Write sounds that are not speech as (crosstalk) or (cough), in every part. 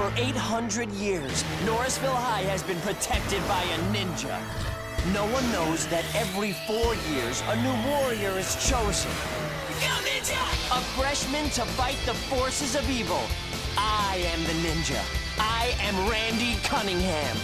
For 800 years, Norrisville High has been protected by a ninja. No one knows that every four years, a new warrior is chosen. Ninja! A freshman to fight the forces of evil. I am the ninja. I am Randy Cunningham.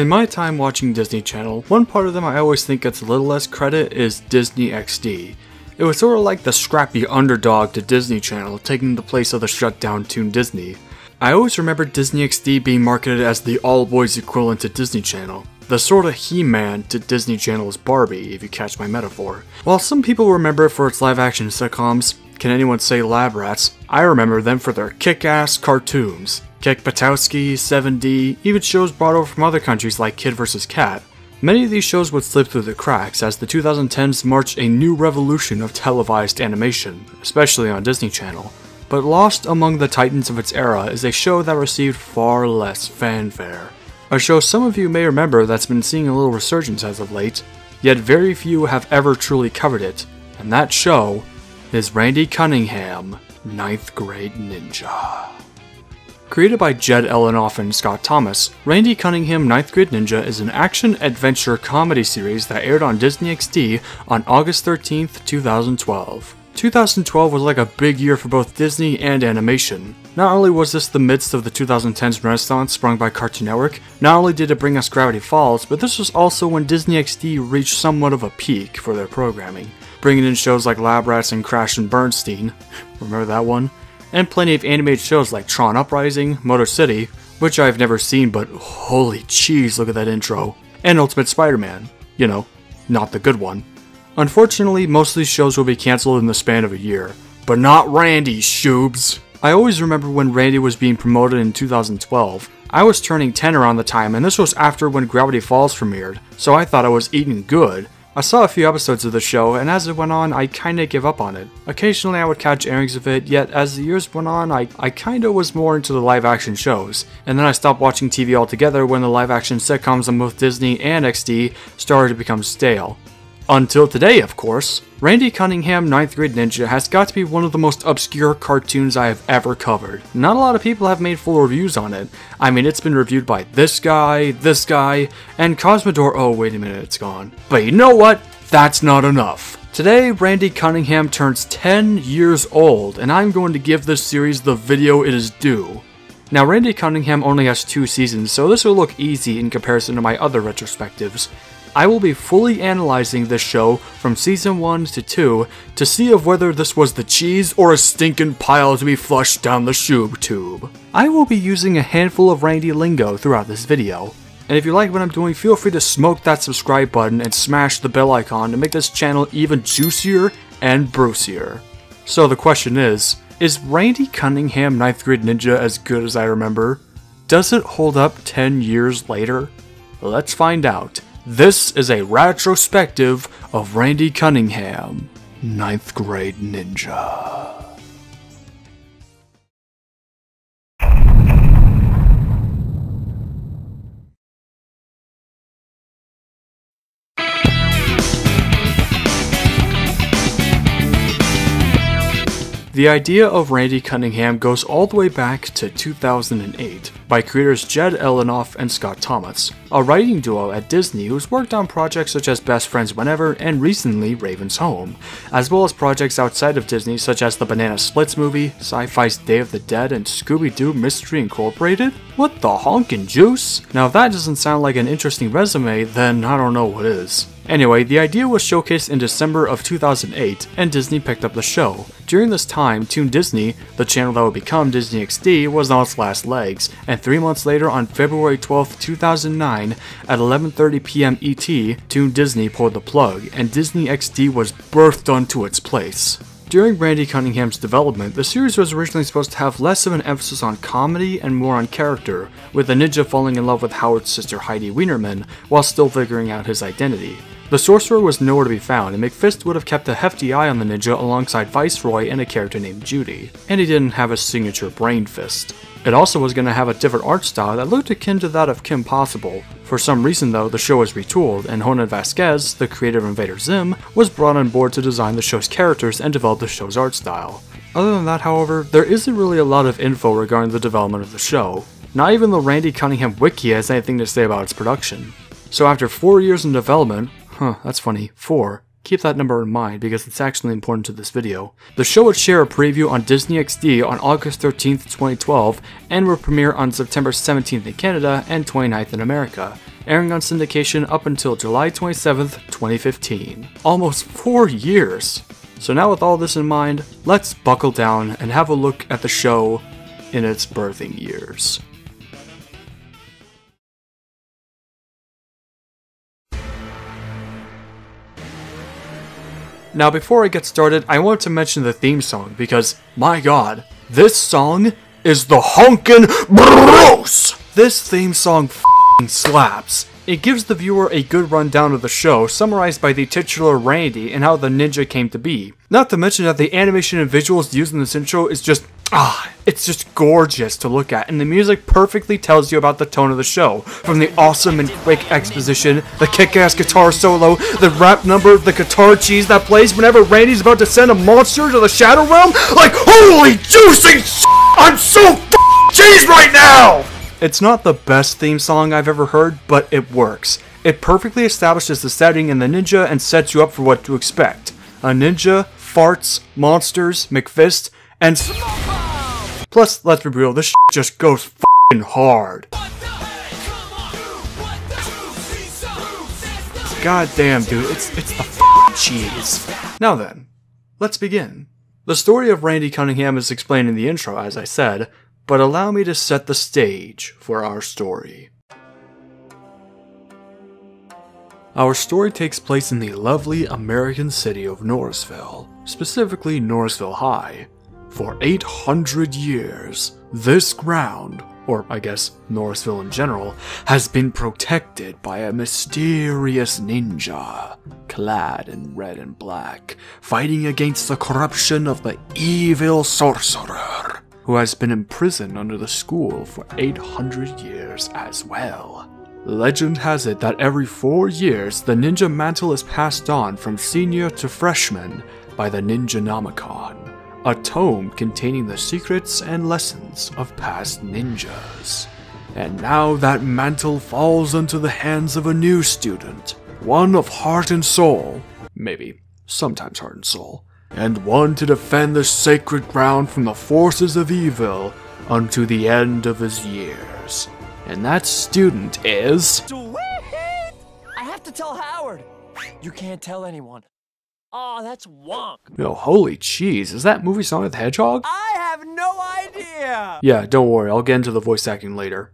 In my time watching Disney Channel, one part of them I always think gets a little less credit is Disney XD. It was sort of like the scrappy underdog to Disney Channel, taking the place of the shutdown Toon Disney. I always remember Disney XD being marketed as the all boys equivalent to Disney Channel, the sort of He Man to Disney Channel's Barbie, if you catch my metaphor. While some people remember it for its live action sitcoms, can anyone say Lab Rats? I remember them for their kick ass cartoons. Kick Buttowski, 7D, even shows brought over from other countries like Kid vs. Cat. Many of these shows would slip through the cracks as the 2010s marched a new revolution of televised animation, especially on Disney Channel. But lost among the titans of its era is a show that received far less fanfare. A show some of you may remember that's been seeing a little resurgence as of late, yet very few have ever truly covered it, and that show is Randy Cunningham, Ninth Grade Ninja. Created by Jed Elinoff and Scott Thomas, Randy Cunningham Ninth Grade Ninja is an action adventure comedy series that aired on Disney XD on August 13th, 2012. 2012 was like a big year for both Disney and animation. Not only was this the midst of the 2010s renaissance sprung by Cartoon Network, not only did it bring us Gravity Falls, but this was also when Disney XD reached somewhat of a peak for their programming, bringing in shows like Lab Rats and Crash and Bernstein. (laughs) Remember that one? And plenty of animated shows like Tron Uprising, Motor City, which I've never seen, but holy cheese, look at that intro, and Ultimate Spider Man. You know, not the good one. Unfortunately, most of these shows will be cancelled in the span of a year, but not Randy, Shoobs. I always remember when Randy was being promoted in 2012. I was turning 10 around the time, and this was after when Gravity Falls premiered, so I thought I was eating good. I saw a few episodes of the show, and as it went on, I kinda gave up on it. Occasionally I would catch airings of it, yet as the years went on, I, I kinda was more into the live action shows. And then I stopped watching TV altogether when the live action sitcoms on both Disney and XD started to become stale. Until today, of course. Randy Cunningham 9th Grade Ninja has got to be one of the most obscure cartoons I have ever covered. Not a lot of people have made full reviews on it. I mean, it's been reviewed by this guy, this guy, and Cosmodor. Oh, wait a minute, it's gone. But you know what? That's not enough. Today, Randy Cunningham turns 10 years old, and I'm going to give this series the video it is due. Now, Randy Cunningham only has two seasons, so this will look easy in comparison to my other retrospectives. I will be fully analyzing this show from season 1 to 2 to see of whether this was the cheese or a stinking pile to be flushed down the shoob tube. I will be using a handful of Randy lingo throughout this video. And if you like what I'm doing, feel free to smoke that subscribe button and smash the bell icon to make this channel even juicier and brucier. So the question is, is Randy Cunningham 9th Grade Ninja as good as I remember? Does it hold up 10 years later? Let's find out. This is a retrospective of Randy Cunningham, ninth Grade Ninja. The idea of Randy Cunningham goes all the way back to 2008 by creators Jed Elinoff and Scott Thomas, a writing duo at Disney who's worked on projects such as Best Friends Whenever and recently Raven's Home, as well as projects outside of Disney such as the Banana Splits movie, Sci-Fi's Day of the Dead, and Scooby-Doo Mystery Incorporated? What the honkin' juice? Now if that doesn't sound like an interesting resume, then I don't know what is. Anyway, the idea was showcased in December of 2008, and Disney picked up the show. During this time, Toon Disney, the channel that would become Disney XD, was on its last legs, and three months later, on February 12, 2009, at 11:30 p.m. ET, Toon Disney pulled the plug, and Disney XD was birthed onto its place. During Randy Cunningham's development, the series was originally supposed to have less of an emphasis on comedy and more on character, with the ninja falling in love with Howard's sister Heidi Wienerman while still figuring out his identity. The sorcerer was nowhere to be found, and McFist would have kept a hefty eye on the ninja alongside Viceroy and a character named Judy. And he didn't have a signature brain fist. It also was going to have a different art style that looked akin to that of Kim Possible. For some reason though, the show was retooled, and Honan Vasquez, the creator of Invader Zim, was brought on board to design the show's characters and develop the show's art style. Other than that, however, there isn't really a lot of info regarding the development of the show. Not even the Randy Cunningham wiki has anything to say about its production. So after four years in development, huh, that's funny, four, Keep that number in mind because it's actually important to this video. The show would share a preview on Disney XD on August 13th, 2012, and will premiere on September 17th in Canada and 29th in America, airing on syndication up until July 27th, 2015. Almost four years! So now with all this in mind, let's buckle down and have a look at the show in its birthing years. Now, before I get started, I want to mention the theme song because, my god, this song is the honkin' Bruce! This theme song slaps. It gives the viewer a good rundown of the show, summarized by the titular Randy and how the ninja came to be. Not to mention that the animation and visuals used in this intro is just Ah, it's just gorgeous to look at, and the music perfectly tells you about the tone of the show. From the awesome and quick exposition, the kick-ass guitar solo, the rap number, the guitar cheese that plays whenever Randy's about to send a monster to the Shadow Realm. Like, holy juicy shit! I'm so cheese right now! It's not the best theme song I've ever heard, but it works. It perfectly establishes the setting in the ninja and sets you up for what to expect. A ninja, farts, monsters, McFist, and plus, let's be real, this just goes fing hard. God damn, dude, it's it's the f***ing cheese. Now then, let's begin. The story of Randy Cunningham is explained in the intro, as I said, but allow me to set the stage for our story. Our story takes place in the lovely American city of Norrisville, specifically Norrisville High. For 800 years, this ground, or I guess Norrisville in general, has been protected by a mysterious ninja, clad in red and black, fighting against the corruption of the evil sorcerer, who has been imprisoned under the school for 800 years as well. Legend has it that every four years, the ninja mantle is passed on from senior to freshman by the Ninjanomicon, a tome containing the secrets and lessons of past ninjas. And now that mantle falls into the hands of a new student, one of heart and soul, maybe sometimes heart and soul, and one to defend the sacred ground from the forces of evil unto the end of his years. And that student is. Sweet! I have to tell Howard. You can't tell anyone. Oh, that's wonk. Yo, holy cheese, is that movie Sonic the Hedgehog? I have no idea. Yeah, don't worry, I'll get into the voice acting later.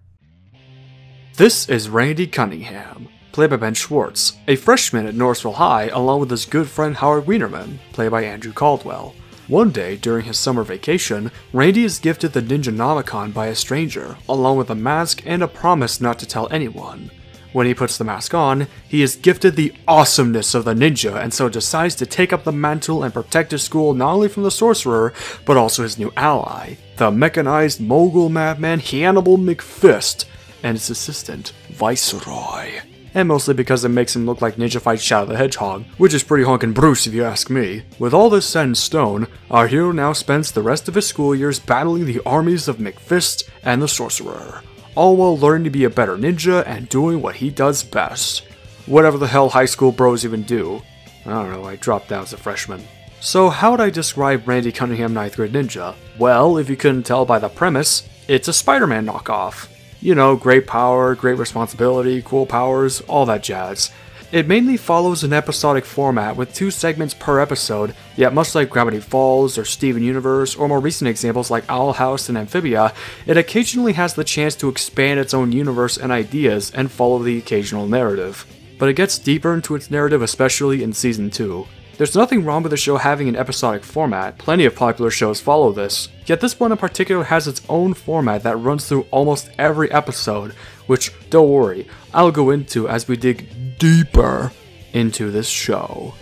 This is Randy Cunningham, played by Ben Schwartz, a freshman at Norrisville High, along with his good friend Howard Wienerman, played by Andrew Caldwell. One day, during his summer vacation, Randy is gifted the Ninja Nomicon by a stranger, along with a mask and a promise not to tell anyone. When he puts the mask on, he is gifted the awesomeness of the ninja and so decides to take up the mantle and protect his school not only from the sorcerer, but also his new ally, the mechanized mogul madman Hannibal McFist, and his assistant, Viceroy. And mostly because it makes him look like Ninja Fight Shadow the Hedgehog, which is pretty honkin' Bruce if you ask me. With all this set in stone, our hero now spends the rest of his school years battling the armies of McFist and the Sorcerer, all while learning to be a better ninja and doing what he does best. Whatever the hell high school bros even do. I don't know, I dropped out as a freshman. So, how would I describe Randy Cunningham 9th Grade Ninja? Well, if you couldn't tell by the premise, it's a Spider Man knockoff. You know, great power, great responsibility, cool powers, all that jazz. It mainly follows an episodic format with two segments per episode, yet much like Gravity Falls or Steven Universe or more recent examples like Owl House and Amphibia, it occasionally has the chance to expand its own universe and ideas and follow the occasional narrative. But it gets deeper into its narrative especially in season 2. There's nothing wrong with the show having an episodic format, plenty of popular shows follow this, yet this one in particular has its own format that runs through almost every episode, which, don't worry, I'll go into as we dig deeper into this show.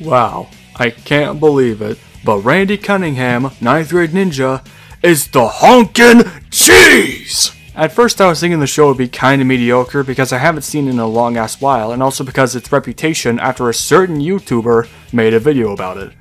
Wow, I can't believe it, but Randy Cunningham, 9th grade ninja, is the honkin' cheese! At first, I was thinking the show would be kinda mediocre because I haven't seen it in a long ass while, and also because its reputation after a certain YouTuber made a video about it.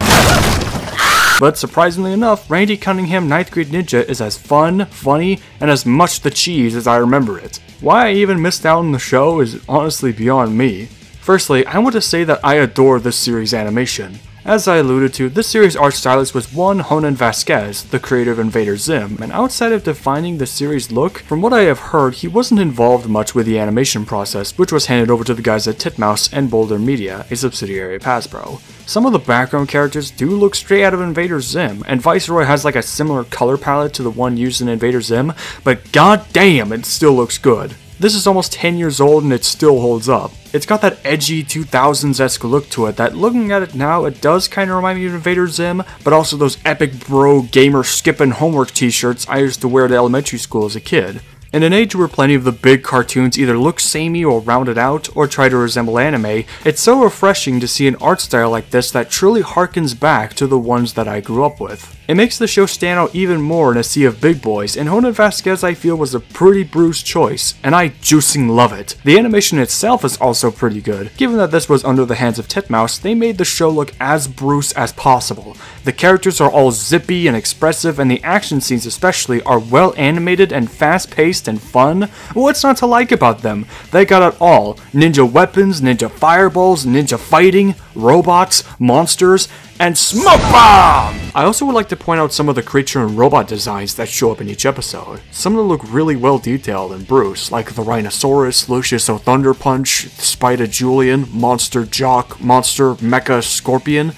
But surprisingly enough, Randy Cunningham 9th Grade Ninja is as fun, funny, and as much the cheese as I remember it. Why I even missed out on the show is honestly beyond me. Firstly, I want to say that I adore this series' animation. As I alluded to, this series' art stylist was one Honan Vasquez, the creator of Invader Zim, and outside of defining the series' look, from what I have heard, he wasn't involved much with the animation process, which was handed over to the guys at Titmouse and Boulder Media, a subsidiary of Hasbro. Some of the background characters do look straight out of Invader Zim, and Viceroy has like a similar color palette to the one used in Invader Zim, but god damn, it still looks good. This is almost 10 years old and it still holds up. It's got that edgy 2000s esque look to it that looking at it now, it does kind of remind me of Invader Zim, but also those epic bro gamer skipping homework t shirts I used to wear to elementary school as a kid. In an age where plenty of the big cartoons either look samey or rounded out or try to resemble anime, it's so refreshing to see an art style like this that truly harkens back to the ones that I grew up with. It makes the show stand out even more in a sea of big boys, and Honan Vasquez I feel was a pretty bruised choice, and I juicing love it. The animation itself is also pretty good. Given that this was under the hands of Titmouse, they made the show look as Bruce as possible. The characters are all zippy and expressive, and the action scenes especially are well animated and fast paced and fun. What's not to like about them? They got it all. Ninja weapons, ninja fireballs, ninja fighting, robots, monsters, and smoke bomb! I also would like to point out some of the creature and robot designs that show up in each episode. Some of them look really well detailed in Bruce, like the Rhinoceros, Lucius O Thunder Punch, Spider Julian, Monster Jock, Monster Mecha Scorpion,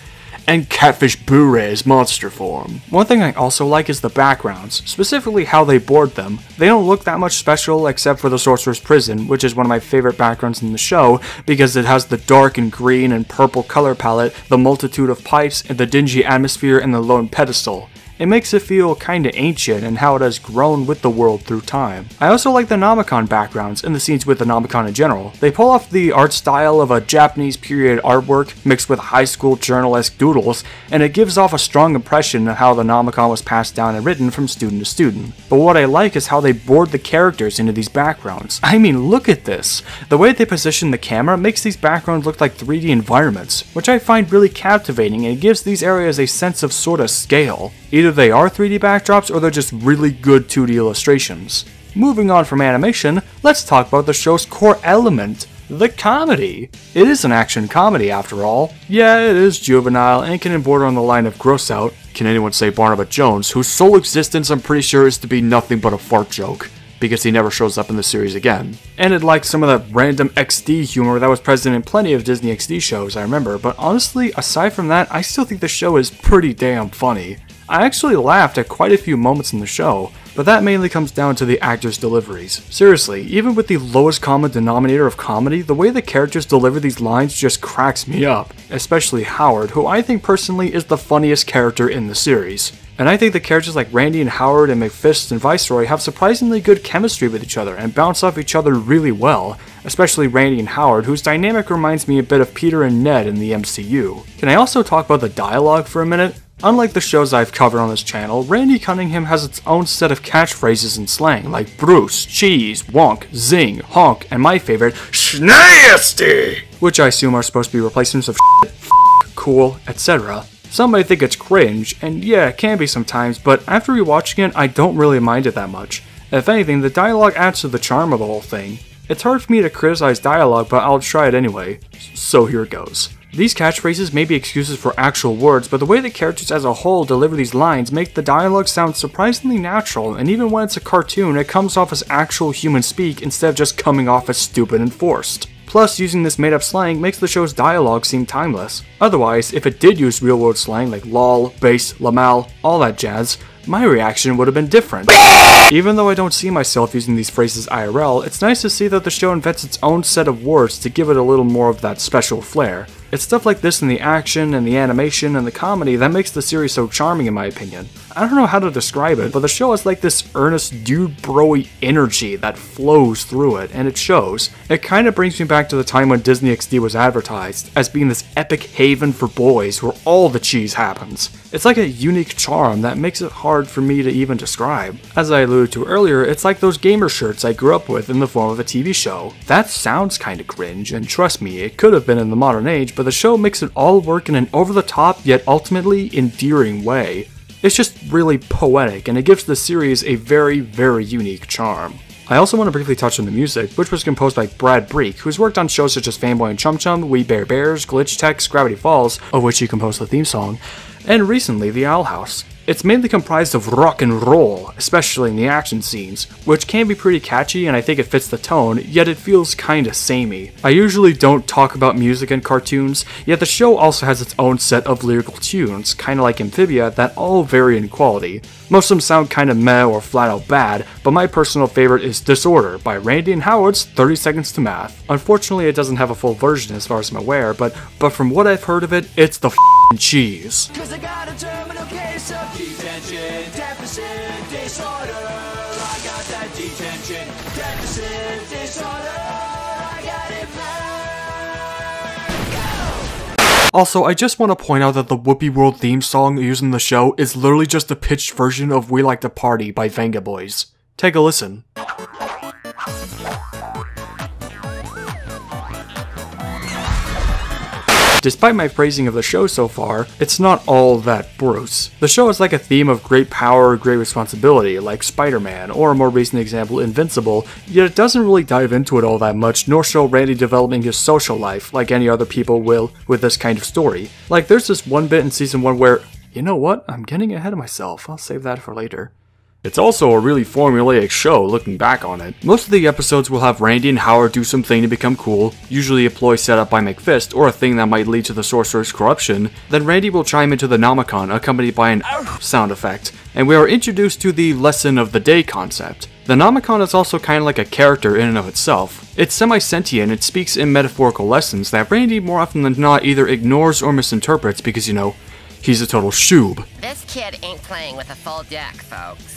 and Catfish Booray's monster form. One thing I also like is the backgrounds, specifically how they board them. They don't look that much special except for the Sorcerer's Prison, which is one of my favorite backgrounds in the show because it has the dark and green and purple color palette, the multitude of pipes, and the dingy atmosphere and the lone pedestal. It makes it feel kinda ancient and how it has grown with the world through time. I also like the Nomicon backgrounds and the scenes with the Nomicon in general. They pull off the art style of a Japanese period artwork mixed with high school journal-esque doodles, and it gives off a strong impression of how the Nomicon was passed down and written from student to student. But what I like is how they board the characters into these backgrounds. I mean, look at this! The way they position the camera makes these backgrounds look like 3D environments, which I find really captivating and it gives these areas a sense of sorta scale. Either they are 3D backdrops or they're just really good 2D illustrations. Moving on from animation, let's talk about the show's core element, the comedy. It is an action comedy after all. Yeah, it is juvenile and can border on the line of gross out. Can anyone say Barnabas Jones, whose sole existence I'm pretty sure is to be nothing but a fart joke? because he never shows up in the series again. And it likes some of that random XD humor that was present in plenty of Disney XD shows, I remember, but honestly, aside from that, I still think the show is pretty damn funny. I actually laughed at quite a few moments in the show, but that mainly comes down to the actors' deliveries. Seriously, even with the lowest common denominator of comedy, the way the characters deliver these lines just cracks me up, especially Howard, who I think personally is the funniest character in the series. And I think the characters like Randy and Howard and McFist and Viceroy have surprisingly good chemistry with each other and bounce off each other really well, especially Randy and Howard, whose dynamic reminds me a bit of Peter and Ned in the MCU. Can I also talk about the dialogue for a minute? Unlike the shows I've covered on this channel, Randy Cunningham has its own set of catchphrases and slang, like Bruce, Cheese, Wonk, Zing, Honk, and my favorite, Schnasty, which I assume are supposed to be replacements of shit, cool, etc. Some may think it's cringe, and yeah, it can be sometimes, but after rewatching it, I don't really mind it that much. If anything, the dialogue adds to the charm of the whole thing. It's hard for me to criticize dialogue, but I'll try it anyway. So here it goes. These catchphrases may be excuses for actual words, but the way the characters as a whole deliver these lines make the dialogue sound surprisingly natural, and even when it's a cartoon, it comes off as actual human speak instead of just coming off as stupid and forced. Plus, using this made up slang makes the show's dialogue seem timeless. Otherwise, if it did use real world slang like lol, base, lamal, all that jazz, my reaction would have been different. (laughs) Even though I don't see myself using these phrases IRL, it's nice to see that the show invents its own set of words to give it a little more of that special flair. It's stuff like this in the action and the animation and the comedy that makes the series so charming in my opinion. I don't know how to describe it, but the show has like this earnest dude broy energy that flows through it, and it shows. It kinda brings me back to the time when Disney XD was advertised as being this epic haven for boys where all the cheese happens. It's like a unique charm that makes it hard for me to even describe. As I alluded to earlier, it's like those gamer shirts I grew up with in the form of a TV show. That sounds kinda cringe, and trust me, it could have been in the modern age, but the show makes it all work in an over the top yet ultimately endearing way. It's just really poetic, and it gives the series a very, very unique charm. I also want to briefly touch on the music, which was composed by Brad Breeck, who's worked on shows such as Fanboy and Chum Chum, We Bare Bears, Glitch Techs, Gravity Falls, of which he composed the theme song, and recently The Owl House. It's mainly comprised of rock and roll, especially in the action scenes, which can be pretty catchy and I think it fits the tone, yet it feels kinda samey. I usually don't talk about music in cartoons, yet the show also has its own set of lyrical tunes, kinda like Amphibia, that all vary in quality. Most of them sound kinda meh or flat out bad, but my personal favorite is Disorder by Randy and Howard's 30 Seconds to Math. Unfortunately, it doesn't have a full version as far as I'm aware, but but from what I've heard of it, it's the cheese. Disorder. I got that detention, deficit disorder. Also, I just want to point out that the Whoopi World theme song used in the show is literally just a pitched version of We Like to Party by Vengaboys. Take a listen. Despite my praising of the show so far, it's not all that Bruce. The show is like a theme of great power, great responsibility, like Spider Man, or a more recent example, Invincible, yet it doesn't really dive into it all that much, nor show Randy developing his social life like any other people will with this kind of story. Like, there's this one bit in season 1 where, you know what, I'm getting ahead of myself, I'll save that for later. It's also a really formulaic show looking back on it. Most of the episodes will have Randy and Howard do something to become cool, usually a ploy set up by McFist or a thing that might lead to the sorcerer's corruption. Then Randy will chime into the Nomicon accompanied by an (laughs) sound effect, and we are introduced to the lesson of the day concept. The Nomicon is also kind of like a character in and of itself. It's semi-sentient and speaks in metaphorical lessons that Randy more often than not either ignores or misinterprets because, you know, he's a total shoob. This kid ain't playing with a full deck, folks.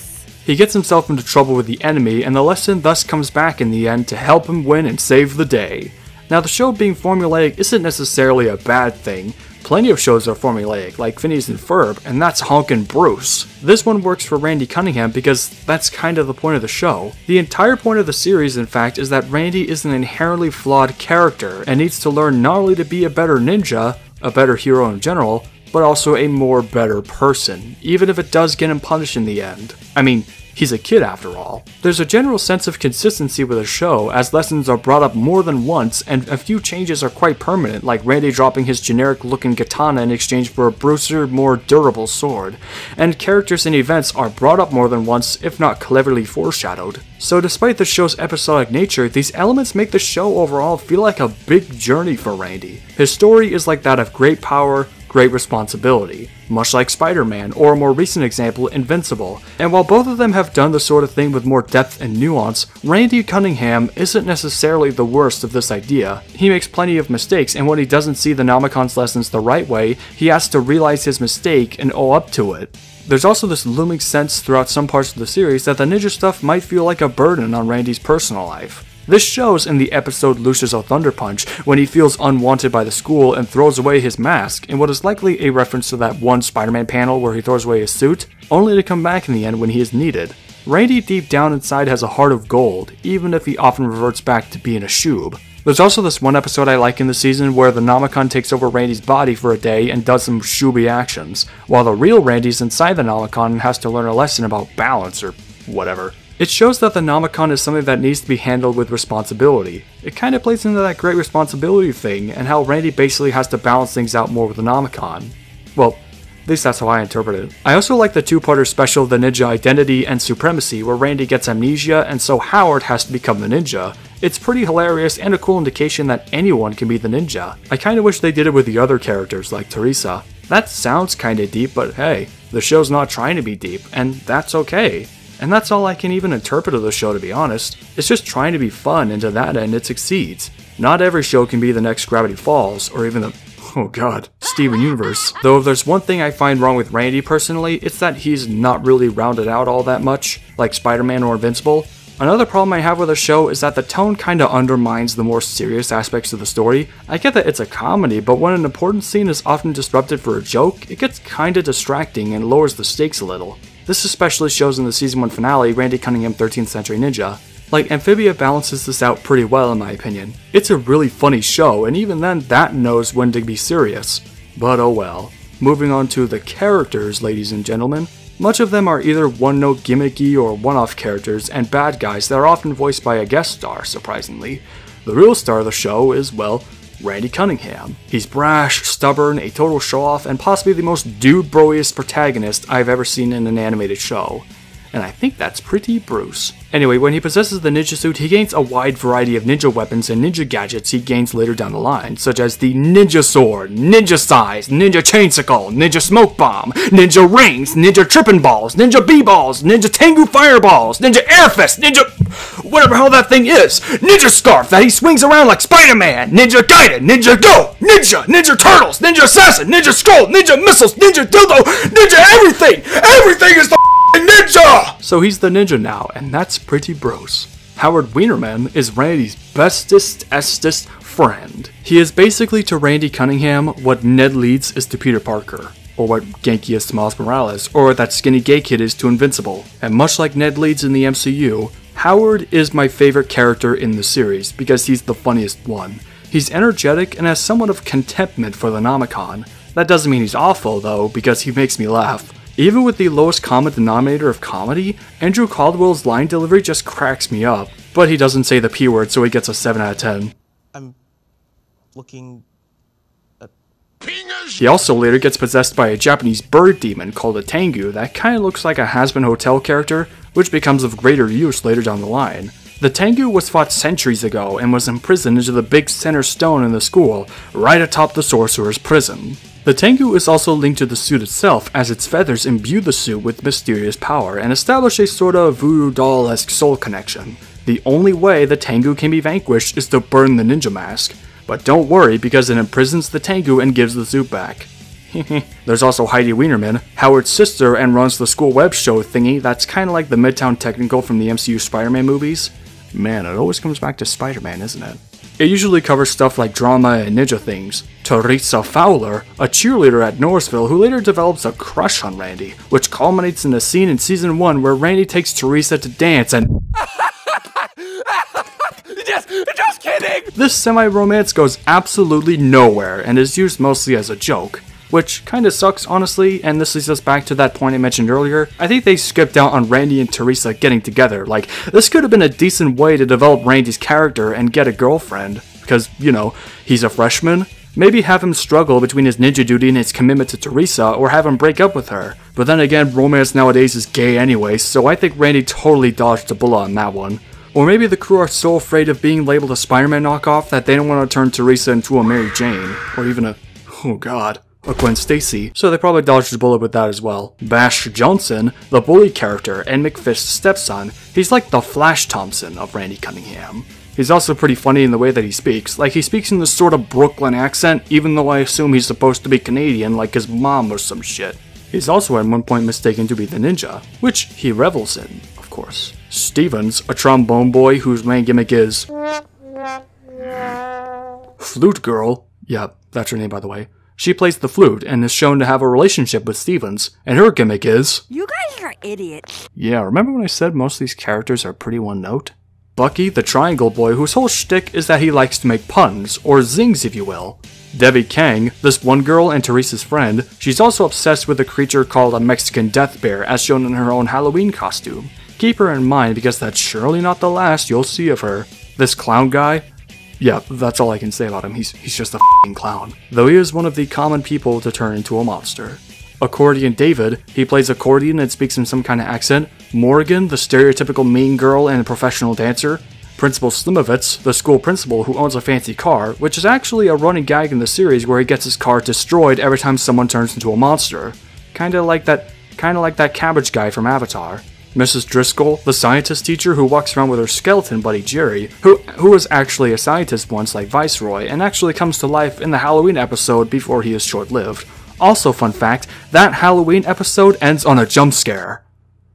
He gets himself into trouble with the enemy, and the lesson thus comes back in the end to help him win and save the day. Now, the show being formulaic isn't necessarily a bad thing. Plenty of shows are formulaic, like Phineas and Ferb, and that's Honkin' Bruce. This one works for Randy Cunningham because that's kind of the point of the show. The entire point of the series, in fact, is that Randy is an inherently flawed character and needs to learn not only to be a better ninja, a better hero in general, but also a more better person, even if it does get him punished in the end. I mean, he's a kid after all. There's a general sense of consistency with the show, as lessons are brought up more than once, and a few changes are quite permanent, like Randy dropping his generic looking katana in exchange for a Brucer, more durable sword. And characters and events are brought up more than once, if not cleverly foreshadowed. So, despite the show's episodic nature, these elements make the show overall feel like a big journey for Randy. His story is like that of great power, great responsibility, much like Spider Man, or a more recent example, Invincible. And while both of them have done the sort of thing with more depth and nuance, Randy Cunningham isn't necessarily the worst of this idea. He makes plenty of mistakes, and when he doesn't see the Nomicon's lessons the right way, he has to realize his mistake and owe up to it. There's also this looming sense throughout some parts of the series that the ninja stuff might feel like a burden on Randy's personal life. This shows in the episode Lucius O Thunder Punch when he feels unwanted by the school and throws away his mask, in what is likely a reference to that one Spider Man panel where he throws away his suit, only to come back in the end when he is needed. Randy deep down inside has a heart of gold, even if he often reverts back to being a shoob. There's also this one episode I like in the season where the Nomicon takes over Randy's body for a day and does some shooby actions, while the real Randy's inside the Nomicon and has to learn a lesson about balance or whatever. It shows that the Nomicon is something that needs to be handled with responsibility. It kind of plays into that great responsibility thing and how Randy basically has to balance things out more with the Nomicon. Well, at least that's how I interpret it. I also like the two-parter special The Ninja Identity and Supremacy where Randy gets amnesia and so Howard has to become the ninja. It's pretty hilarious and a cool indication that anyone can be the ninja. I kinda wish they did it with the other characters like Teresa. That sounds kinda deep, but hey, the show's not trying to be deep, and that's okay. And that's all I can even interpret of the show to be honest. It's just trying to be fun, and to that end it succeeds. Not every show can be the next Gravity Falls, or even the Oh god, Steven Universe. Though if there's one thing I find wrong with Randy personally, it's that he's not really rounded out all that much, like Spider-Man or Invincible. Another problem I have with the show is that the tone kinda undermines the more serious aspects of the story. I get that it's a comedy, but when an important scene is often disrupted for a joke, it gets kinda distracting and lowers the stakes a little. This especially shows in the season 1 finale, Randy Cunningham 13th Century Ninja. Like, Amphibia balances this out pretty well in my opinion. It's a really funny show, and even then, that knows when to be serious. But oh well. Moving on to the characters, ladies and gentlemen. Much of them are either one-note gimmicky or one-off characters and bad guys that are often voiced by a guest star, surprisingly. The real star of the show is, well, Randy Cunningham. He's brash, stubborn, a total show-off, and possibly the most dude-broiest protagonist I've ever seen in an animated show and I think that's pretty Bruce. Anyway, when he possesses the ninja suit, he gains a wide variety of ninja weapons and ninja gadgets he gains later down the line, such as the ninja sword, ninja size, ninja chainsaw, ninja smoke bomb, ninja rings, ninja tripping balls, ninja b-balls, ninja tengu fireballs, ninja air fist, ninja whatever hell that thing is, ninja scarf that he swings around like Spider-Man, ninja gaiden, ninja go, ninja, ninja turtles, ninja assassin, ninja scroll, ninja missiles, ninja dildo, ninja everything, everything is the ninja! So he's the ninja now, and that's pretty bros. Howard Wienerman is Randy's bestest estest friend. He is basically to Randy Cunningham what Ned Leeds is to Peter Parker, or what Ganke is to Miles Morales, or what that skinny gay kid is to Invincible. And much like Ned Leeds in the MCU, Howard is my favorite character in the series because he's the funniest one. He's energetic and has somewhat of contentment for the Nomicon. That doesn't mean he's awful though, because he makes me laugh. Even with the lowest common denominator of comedy, Andrew Caldwell's line delivery just cracks me up. But he doesn't say the P word, so he gets a 7 out of 10. I'm looking. He also later gets possessed by a Japanese bird demon called a Tengu that kinda looks like a Hazbin Hotel character, which becomes of greater use later down the line. The Tengu was fought centuries ago and was imprisoned into the big center stone in the school, right atop the sorcerer's prison. The Tengu is also linked to the suit itself as its feathers imbue the suit with mysterious power and establish a sort of voodoo doll-esque soul connection. The only way the Tengu can be vanquished is to burn the ninja mask. But don't worry because it imprisons the Tengu and gives the suit back. (laughs) There's also Heidi Wienerman, Howard's sister and runs the school web show thingy that's kinda like the Midtown Technical from the MCU Spider-Man movies. Man, it always comes back to Spider-Man, isn't it? It usually covers stuff like drama and ninja things. Teresa Fowler, a cheerleader at Norrisville who later develops a crush on Randy, which culminates in a scene in season 1 where Randy takes Teresa to dance and (laughs) Just, just kidding! this semi-romance goes absolutely nowhere and is used mostly as a joke. Which kinda sucks honestly, and this leads us back to that point I mentioned earlier. I think they skipped out on Randy and Teresa getting together. Like, this could have been a decent way to develop Randy's character and get a girlfriend. Because, you know, he's a freshman. Maybe have him struggle between his ninja duty and his commitment to Teresa, or have him break up with her. But then again, romance nowadays is gay anyway, so I think Randy totally dodged a bullet on that one. Or maybe the crew are so afraid of being labeled a Spider-Man knockoff that they don't want to turn Teresa into a Mary Jane, or even a, oh god, a Gwen Stacy, so they probably dodged a bullet with that as well. Bash Johnson, the bully character and McFist's stepson, he's like the Flash Thompson of Randy Cunningham. He's also pretty funny in the way that he speaks, like he speaks in this sort of Brooklyn accent, even though I assume he's supposed to be Canadian like his mom or some shit. He's also at one point mistaken to be the ninja, which he revels in, of course. Stevens, a trombone boy whose main gimmick is Flute Girl, yeah, that's her name by the way. She plays the flute and is shown to have a relationship with Stevens, and her gimmick is You guys are idiots. Yeah, remember when I said most of these characters are pretty one note? Bucky, the triangle boy, whose whole shtick is that he likes to make puns, or zings if you will. Debbie Kang, this one girl and Teresa's friend, she's also obsessed with a creature called a Mexican death bear as shown in her own Halloween costume. Keep her in mind because that's surely not the last you'll see of her. This clown guy? Yeah, that's all I can say about him. He's, he's just a fing clown. Though he is one of the common people to turn into a monster. Accordion David, he plays accordion and speaks in some kind of accent. Morgan, the stereotypical mean girl and professional dancer. Principal Slimovitz, the school principal who owns a fancy car, which is actually a running gag in the series where he gets his car destroyed every time someone turns into a monster. Kinda like that kinda like that cabbage guy from Avatar. Mrs. Driscoll, the scientist teacher who walks around with her skeleton buddy Jerry, who who was actually a scientist once like Viceroy and actually comes to life in the Halloween episode before he is short-lived. Also fun fact, that Halloween episode ends on a jump scare.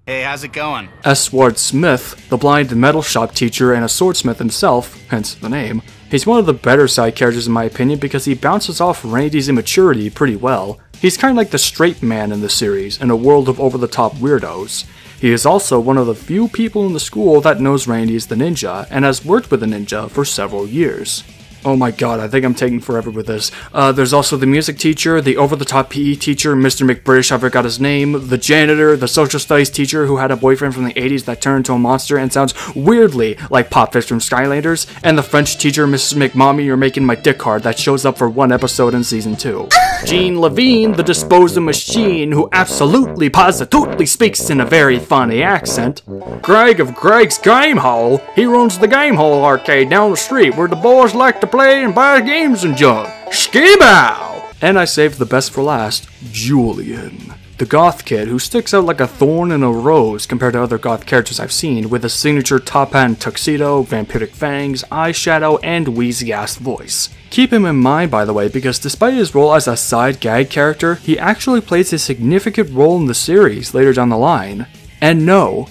Hey, how's it going? S. Ward Smith, the blind metal shop teacher and a swordsmith himself, hence the name, he's one of the better side characters in my opinion because he bounces off Randy's immaturity pretty well. He's kind of like the straight man in the series, in a world of over the top weirdos. He is also one of the few people in the school that knows Randy is the ninja and has worked with the ninja for several years. Oh my god, I think I'm taking forever with this. Uh, there's also the music teacher, the over the top PE teacher, Mr. McBritish, I forgot his name, the janitor, the social studies teacher who had a boyfriend from the 80s that turned into a monster and sounds weirdly like Pop Fizz from Skylanders, and the French teacher, Mrs. McMommy, you're making my dick hard, that shows up for one episode in season 2. Jean Levine, the disposal machine who absolutely positively speaks in a very funny accent. Greg of Greg's Game Hole, he runs the Game Hole arcade down the street where the boys like to play and buy games and junk. Skibow! And I saved the best for last, Julian. The goth kid who sticks out like a thorn in a rose compared to other goth characters I've seen, with a signature top hat tuxedo, vampiric fangs, eyeshadow, and wheezy ass voice. Keep him in mind, by the way, because despite his role as a side gag character, he actually plays a significant role in the series later down the line. And no,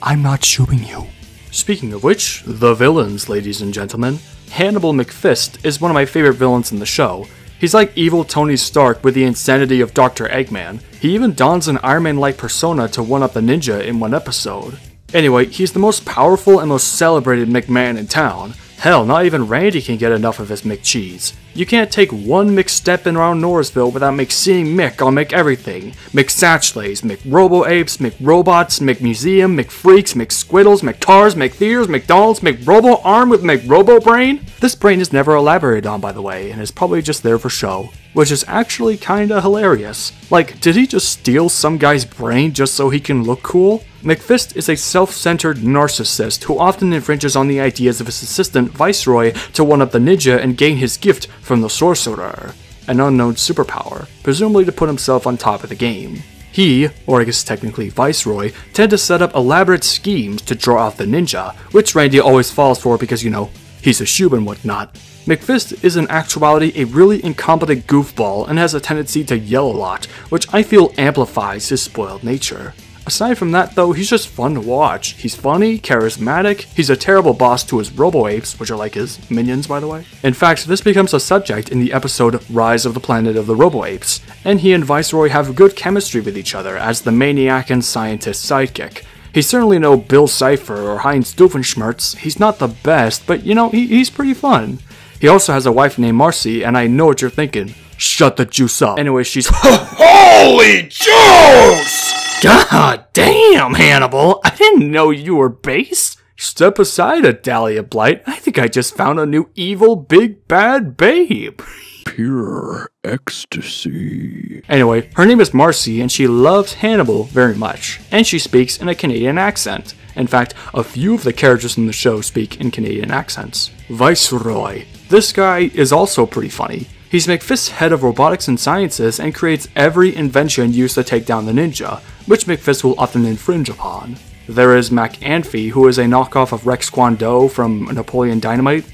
I'm not shooting you. Speaking of which, the villains, ladies and gentlemen. Hannibal McFist is one of my favorite villains in the show. He's like evil Tony Stark with the insanity of Dr. Eggman. He even dons an Iron Man like persona to one up the ninja in one episode. Anyway, he's the most powerful and most celebrated McMahon in town. Hell, not even Randy can get enough of his McCheese. You can't take one McStep in around Norrisville without McSeeing Mick on McEverything. McSatchlays, McRobo-Apes, McRobots, McMuseum, McFreaks, McSquiddles, McTars, McTheers, McDonald's, McRobo-Arm with McRobo-Brain? This brain is never elaborated on, by the way, and is probably just there for show. Which is actually kinda hilarious. Like, did he just steal some guy's brain just so he can look cool? McFist is a self-centered narcissist who often infringes on the ideas of his assistant Viceroy to one-up the ninja and gain his gift from the sorcerer, an unknown superpower, presumably to put himself on top of the game. He, or I guess technically Viceroy, tend to set up elaborate schemes to draw out the ninja, which Randy always falls for because, you know, he's a shoob and whatnot. McFist is in actuality a really incompetent goofball and has a tendency to yell a lot, which I feel amplifies his spoiled nature. Aside from that though, he's just fun to watch. He's funny, charismatic, he's a terrible boss to his robo-apes, which are like his minions by the way. In fact, this becomes a subject in the episode Rise of the Planet of the Robo-Apes, and he and Viceroy have good chemistry with each other as the maniac and scientist sidekick. He's certainly no Bill Cipher or Heinz Doofenshmirtz, he's not the best, but you know, he, he's pretty fun. He also has a wife named Marcy, and I know what you're thinking. Shut the juice up. Anyway, she's (laughs) HOLY JUICE! God damn, Hannibal! I didn't know you were base. Step aside, Odalia Blight. I think I just found a new evil big bad babe. Pure ecstasy. Anyway, her name is Marcy and she loves Hannibal very much, and she speaks in a Canadian accent. In fact, a few of the characters in the show speak in Canadian accents. Viceroy. This guy is also pretty funny. He's McFist's head of robotics and sciences and creates every invention used to take down the ninja, which McFist will often infringe upon. There is Mac Antfee, who is a knockoff of Rex Kwon from Napoleon Dynamite.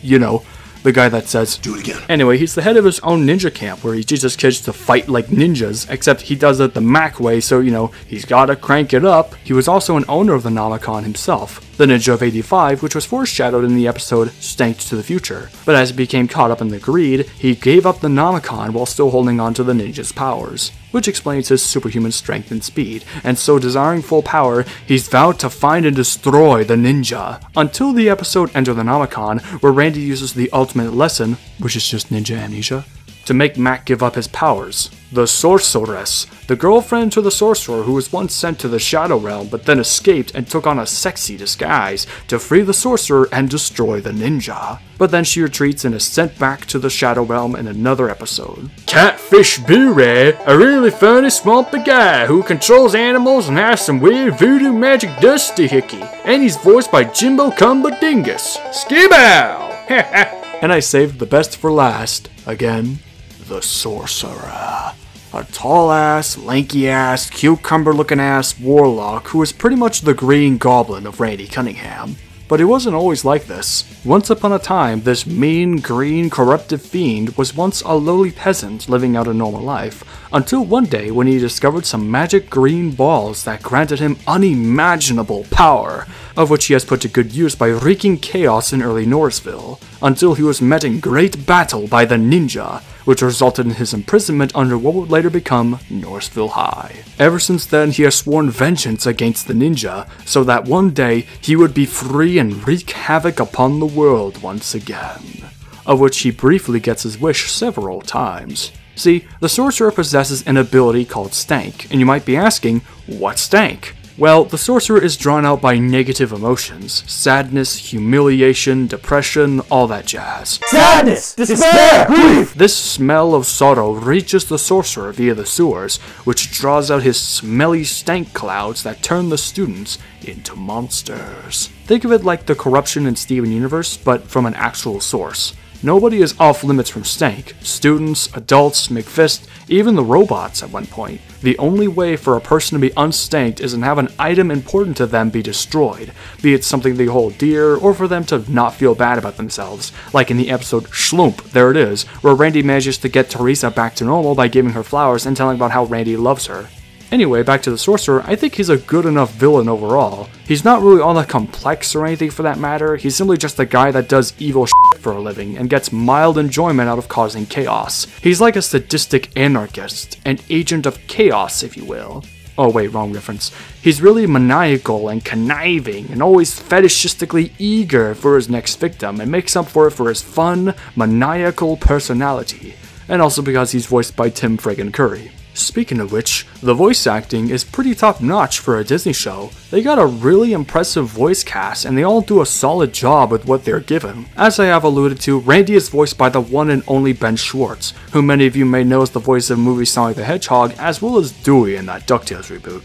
You know, the guy that says, Do it again. Anyway, he's the head of his own ninja camp where he teaches kids to fight like ninjas, except he does it the Mac way, so you know, he's gotta crank it up. He was also an owner of the Nomicon himself, the Ninja of 85, which was foreshadowed in the episode Stanked to the Future. But as he became caught up in the greed, he gave up the Nomicon while still holding on to the ninja's powers. Which explains his superhuman strength and speed, and so desiring full power, he's vowed to find and destroy the ninja. Until the episode Enter the Nomicon, where Randy uses the ultimate lesson, which is just ninja amnesia, to make Mac give up his powers. The Sorceress, the girlfriend to the sorcerer who was once sent to the Shadow Realm but then escaped and took on a sexy disguise to free the sorcerer and destroy the ninja. But then she retreats and is sent back to the Shadow Realm in another episode. Catfish Booray, a really funny swampy guy who controls animals and has some weird voodoo magic dusty hickey. And he's voiced by Jimbo Cumba Dingus. Skibow! (laughs) and I saved the best for last. Again, the sorcerer. A tall ass, lanky ass, cucumber looking ass warlock who is pretty much the green goblin of Randy Cunningham. But he wasn't always like this. Once upon a time, this mean, green, corruptive fiend was once a lowly peasant living out a normal life, until one day when he discovered some magic green balls that granted him unimaginable power, of which he has put to good use by wreaking chaos in early Norrisville, until he was met in great battle by the ninja, which resulted in his imprisonment under what would later become Norrisville High. Ever since then, he has sworn vengeance against the ninja, so that one day he would be free and wreak havoc upon the world once again. Of which he briefly gets his wish several times. See, the sorcerer possesses an ability called Stank, and you might be asking, what's Stank? Well, the sorcerer is drawn out by negative emotions sadness, humiliation, depression, all that jazz. Sadness! Despair! Grief! This smell of sorrow reaches the sorcerer via the sewers, which draws out his smelly stank clouds that turn the students into monsters. Think of it like the corruption in Steven Universe, but from an actual source. Nobody is off limits from stank. Students, adults, McFist, even the robots at one point. The only way for a person to be unstanked is to have an item important to them be destroyed, be it something they hold dear, or for them to not feel bad about themselves, like in the episode Schloomp, there it is, where Randy manages to get Theresa back to normal by giving her flowers and telling about how Randy loves her. Anyway, back to the sorcerer, I think he's a good enough villain overall. He's not really all that complex or anything for that matter, he's simply just a guy that does evil shit for a living and gets mild enjoyment out of causing chaos. He's like a sadistic anarchist, an agent of chaos, if you will. Oh wait, wrong reference. He's really maniacal and conniving and always fetishistically eager for his next victim and makes up for it for his fun, maniacal personality. And also because he's voiced by Tim friggin' Curry. Speaking of which, the voice acting is pretty top notch for a Disney show. They got a really impressive voice cast and they all do a solid job with what they're given. As I have alluded to, Randy is voiced by the one and only Ben Schwartz, who many of you may know as the voice of movie Sonic the Hedgehog as well as Dewey in that DuckTales reboot.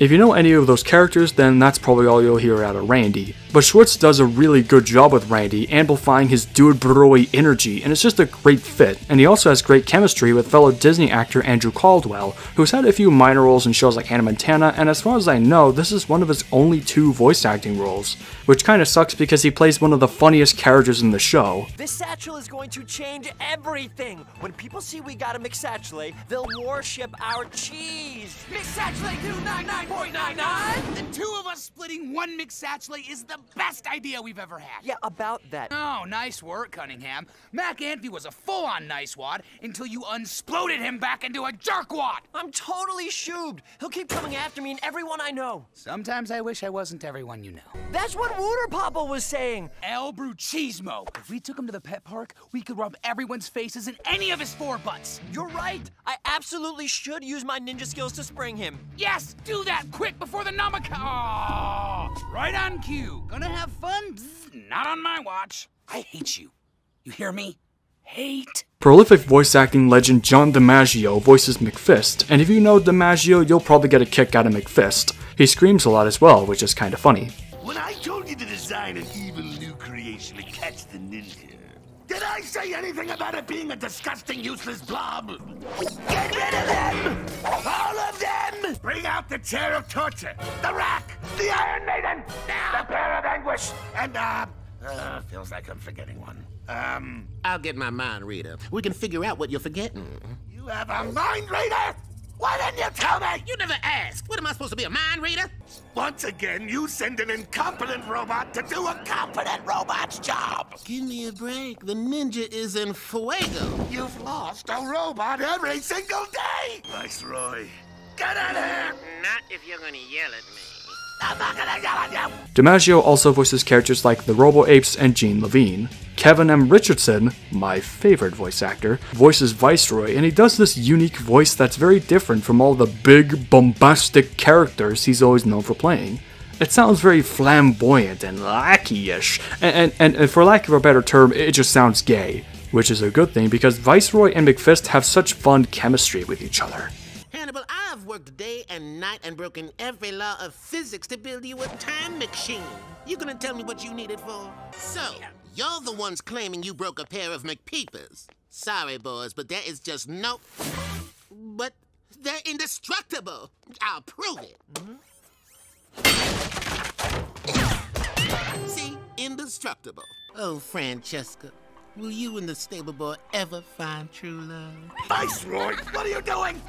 If you know any of those characters, then that's probably all you'll hear out of Randy. But Schwartz does a really good job with Randy, amplifying his dude broy energy, and it's just a great fit. And he also has great chemistry with fellow Disney actor Andrew Caldwell, who's had a few minor roles in shows like Hannah Montana, and as far as I know, this is one of his only two voice acting roles, which kinda sucks because he plays one of the funniest characters in the show. This satchel is going to change everything! When people see we got a McSatchelate, they'll worship our cheese! McSatchelate 299! 9.99? The two of us splitting one McSatchley is the best idea we've ever had. Yeah, about that. Oh, nice work, Cunningham. Mac Antfee was a full-on nice wad until you unsploded him back into a jerkwad. I'm totally shoobed. He'll keep coming after me and everyone I know. Sometimes I wish I wasn't everyone you know. That's what Wooter Papa was saying. El Bruchismo. If we took him to the pet park, we could rub everyone's faces in any of his four butts. You're right. I absolutely should use my ninja skills to spring him. Yes, do that quick before the Nomicon. Aw, right on cue. Gonna have fun? Pfft, not on my watch. I hate you. You hear me? Hate. Prolific voice acting legend John DiMaggio voices McFist, and if you know DiMaggio, you'll probably get a kick out of McFist. He screams a lot as well, which is kinda funny. When I told you to design an did I say anything about it being a disgusting, useless blob? Get rid of them! All of them! Bring out the chair of torture, the rack, the Iron Maiden, the pair of anguish, and, uh, uh, feels like I'm forgetting one. Um, I'll get my mind reader. We can figure out what you're forgetting. you have a mind reader? Why didn't you tell me? You never asked. What am I supposed to be, a mind reader? Once again, you send an incompetent robot to do a competent robot's job. Give me a break. The ninja is in fuego. You've lost a robot every single day! Nice, Roy. Get out of here! Not if you're gonna yell at me. DiMaggio also voices characters like the Robo Apes and Gene Levine. Kevin M. Richardson, my favorite voice actor, voices Viceroy, and he does this unique voice that's very different from all the big, bombastic characters he's always known for playing. It sounds very flamboyant and lackey-ish, and, and, and for lack of a better term, it just sounds gay, which is a good thing because Viceroy and McFist have such fun chemistry with each other. Hannibal, worked day and night and broken every law of physics to build you a time machine. You gonna tell me what you need it for? So, you're the ones claiming you broke a pair of McPeepers. Sorry, boys, but there is just no... But they're indestructible. I'll prove it. See? Indestructible. Oh, Francesca, will you and the stable boy ever find true love? Viceroy, what are you doing?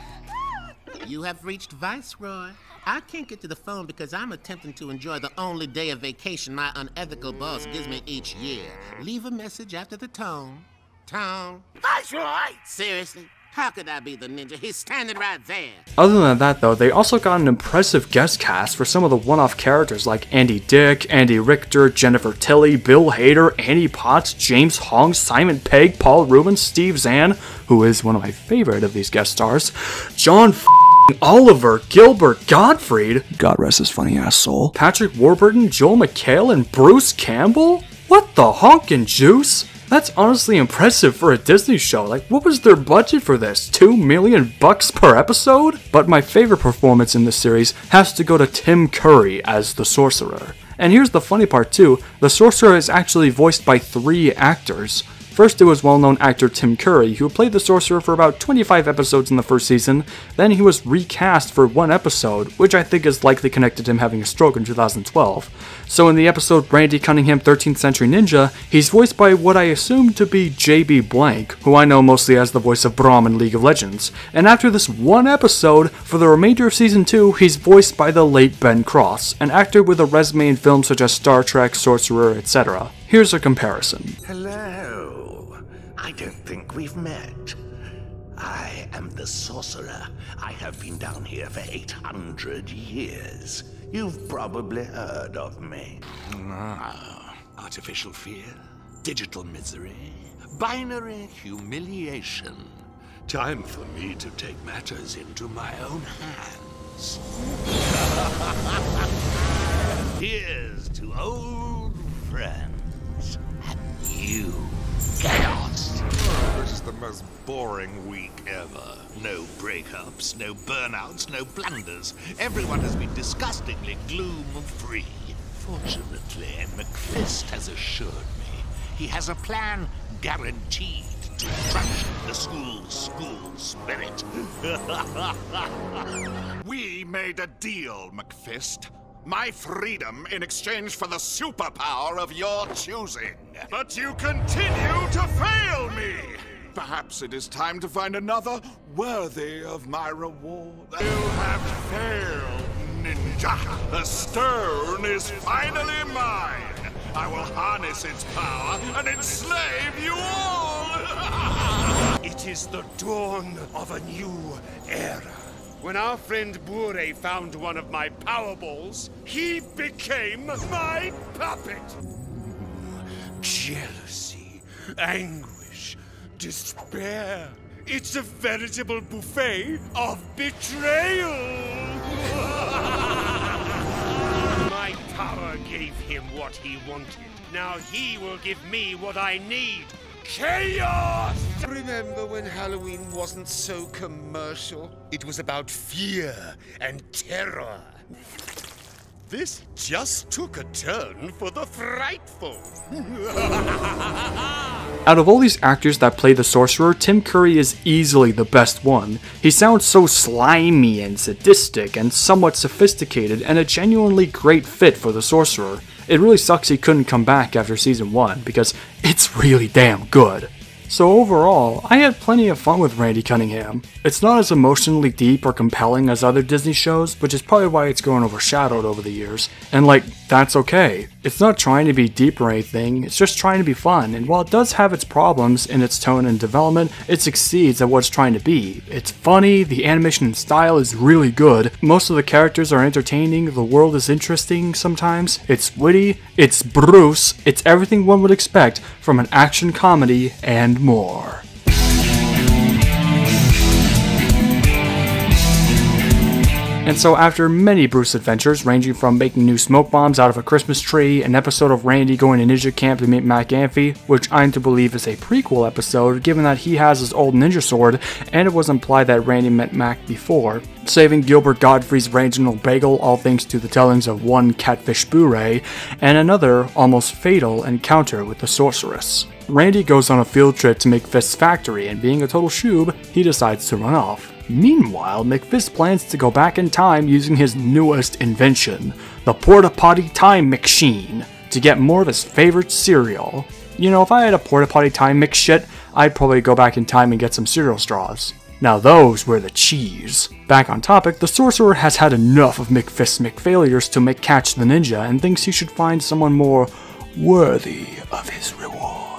You have reached Viceroy. I can't get to the phone because I'm attempting to enjoy the only day of vacation my unethical boss gives me each year. Leave a message after the tone. Tone. Viceroy! Seriously? How could I be the ninja? He's standing right there. Other than that, though, they also got an impressive guest cast for some of the one off characters like Andy Dick, Andy Richter, Jennifer Tilly, Bill Hader, Annie Potts, James Hong, Simon Pegg, Paul Reubens, Steve Zahn, who is one of my favorite of these guest stars, John f***ing Oliver, Gilbert Gottfried, God rest his funny ass soul. Patrick Warburton, Joel McHale, and Bruce Campbell? What the honkin' juice? That's honestly impressive for a Disney show. Like, what was their budget for this? Two million bucks per episode? But my favorite performance in this series has to go to Tim Curry as the Sorcerer. And here's the funny part too the Sorcerer is actually voiced by three actors. First, it was well known actor Tim Curry, who played the Sorcerer for about 25 episodes in the first season. Then he was recast for one episode, which I think is likely connected to him having a stroke in 2012. So, in the episode Randy Cunningham 13th Century Ninja, he's voiced by what I assume to be JB Blank, who I know mostly as the voice of Braum in League of Legends. And after this one episode, for the remainder of season 2, he's voiced by the late Ben Cross, an actor with a resume in films such as Star Trek, Sorcerer, etc. Here's a comparison. Hello. I don't think we've met. I am the sorcerer. I have been down here for 800 years. You've probably heard of me. Ah, artificial fear, digital misery, binary humiliation. Time for me to take matters into my own hands. (laughs) Here's to old friends and you, chaos. This is the most boring week ever. No breakups, no burnouts, no blunders. Everyone has been disgustingly gloom-free. Fortunately, McFist has assured me he has a plan guaranteed to crush the school's school spirit. (laughs) We made a deal, McFist. My freedom in exchange for the superpower of your choosing. But you continue to fail me! Perhaps it is time to find another worthy of my reward. You have failed, ninja. The stone is finally mine. I will harness its power and enslave you all! (laughs) It is the dawn of a new era. When our friend Booray found one of my power balls, he became my puppet. Jealousy, anguish, despair. It's a veritable buffet of betrayal. (laughs) my power gave him what he wanted. Now he will give me what I need. Chaos! Remember when Halloween wasn't so commercial? It was about fear and terror. This just took a turn for the frightful. (laughs) Out of all these actors that play the sorcerer, Tim Curry is easily the best one. He sounds so slimy and sadistic and somewhat sophisticated and a genuinely great fit for the sorcerer. It really sucks he couldn't come back after season 1 because it's really damn good. So overall, I had plenty of fun with Randy Cunningham. It's not as emotionally deep or compelling as other Disney shows, which is probably why it's grown overshadowed over the years, and like, that's okay. It's not trying to be deep or anything, it's just trying to be fun, and while it does have its problems in its tone and development, it succeeds at what it's trying to be. It's funny, the animation and style is really good, most of the characters are entertaining, the world is interesting sometimes, it's witty, it's Bruce, it's everything one would expect from an action comedy, and more. And so, after many Bruce adventures, ranging from making new smoke bombs out of a Christmas tree, an episode of Randy going to ninja camp to meet Mac Antfee, which I'm to believe is a prequel episode, given that he has his old ninja sword, and it was implied that Randy met Mac before, saving Gilbert Gottfried's regional bagel, all thanks to the tellings of one Catfish Booray, and another almost fatal encounter with the sorceress. Randy goes on a field trip to McFist's factory, and being a total shoob, he decides to run off. Meanwhile, McFist plans to go back in time using his newest invention, the Porta Potty Time Machine, to get more of his favorite cereal. You know, if I had a Porta Potty Time mix shit, I'd probably go back in time and get some cereal straws. Now those were the cheese. Back on topic, the sorcerer has had enough of McFist's McFailures to make Catch the Ninja and thinks he should find someone more worthy of his reward.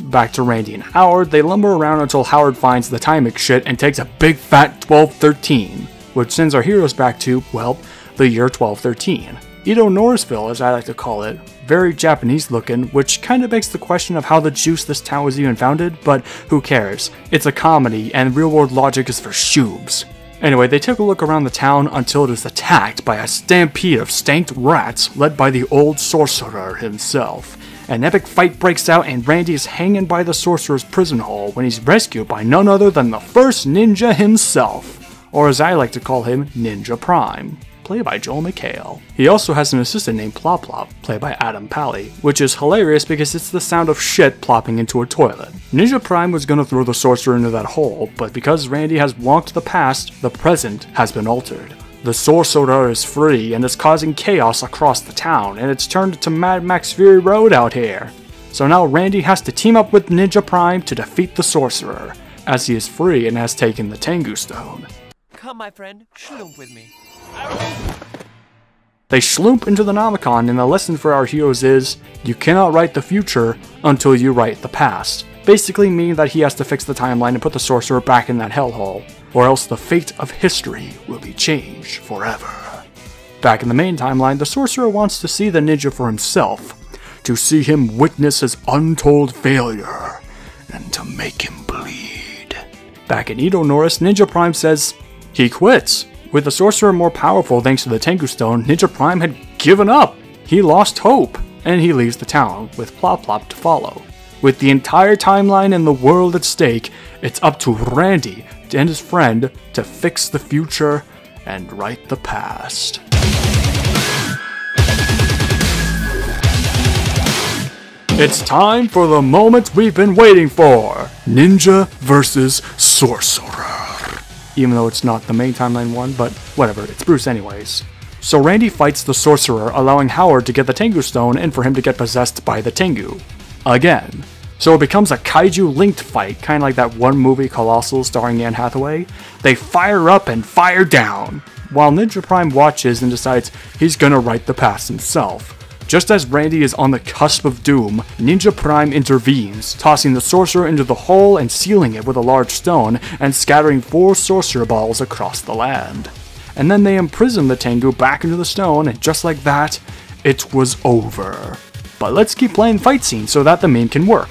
Back to Randy and Howard, they lumber around until Howard finds the time shit and takes a big fat 1213, which sends our heroes back to, well, the year 1213. Edo Norrisville, as I like to call it, very Japanese looking, which kind of begs the question of how the juice this town was even founded, but who cares? It's a comedy, and real world logic is for shoobs. Anyway, they take a look around the town until it is attacked by a stampede of stanked rats led by the old sorcerer himself. An epic fight breaks out, and Randy is hanging by the sorcerer's prison hole when he's rescued by none other than the first ninja himself, or as I like to call him, Ninja Prime, played by Joel McHale. He also has an assistant named Plop Plop, played by Adam Pally, which is hilarious because it's the sound of shit plopping into a toilet. Ninja Prime was gonna throw the sorcerer into that hole, but because Randy has walked the past, the present has been altered. The sorcerer is free and is causing chaos across the town, and it's turned into Mad Max Fury Road out here. So now Randy has to team up with Ninja Prime to defeat the sorcerer, as he is free and has taken the Tengu Stone. Come, my friend, schloomp with me. They schloomp into the Nomicon, and the lesson for our heroes is you cannot write the future until you write the past. Basically, meaning that he has to fix the timeline and put the sorcerer back in that hellhole or else the fate of history will be changed forever. Back in the main timeline, the sorcerer wants to see the ninja for himself, to see him witness his untold failure, and to make him bleed. Back in Edo Norris, Ninja Prime says he quits. With the sorcerer more powerful thanks to the Tengu Stone, Ninja Prime had given up. He lost hope, and he leaves the town, with Plop Plop to follow. With the entire timeline and the world at stake, it's up to Randy and his friend to fix the future and write the past. It's time for the moment we've been waiting for Ninja versus Sorcerer. Even though it's not the main timeline one, but whatever, it's Bruce anyways. So Randy fights the Sorcerer, allowing Howard to get the Tengu Stone and for him to get possessed by the Tengu. Again. So it becomes a kaiju linked fight, kind of like that one movie Colossal starring Anne Hathaway. They fire up and fire down, while Ninja Prime watches and decides he's gonna write the past himself. Just as Randy is on the cusp of doom, Ninja Prime intervenes, tossing the sorcerer into the hole and sealing it with a large stone, and scattering four sorcerer balls across the land. And then they imprison the Tengu back into the stone, and just like that, it was over. But let's keep playing fight scenes so that the meme can work.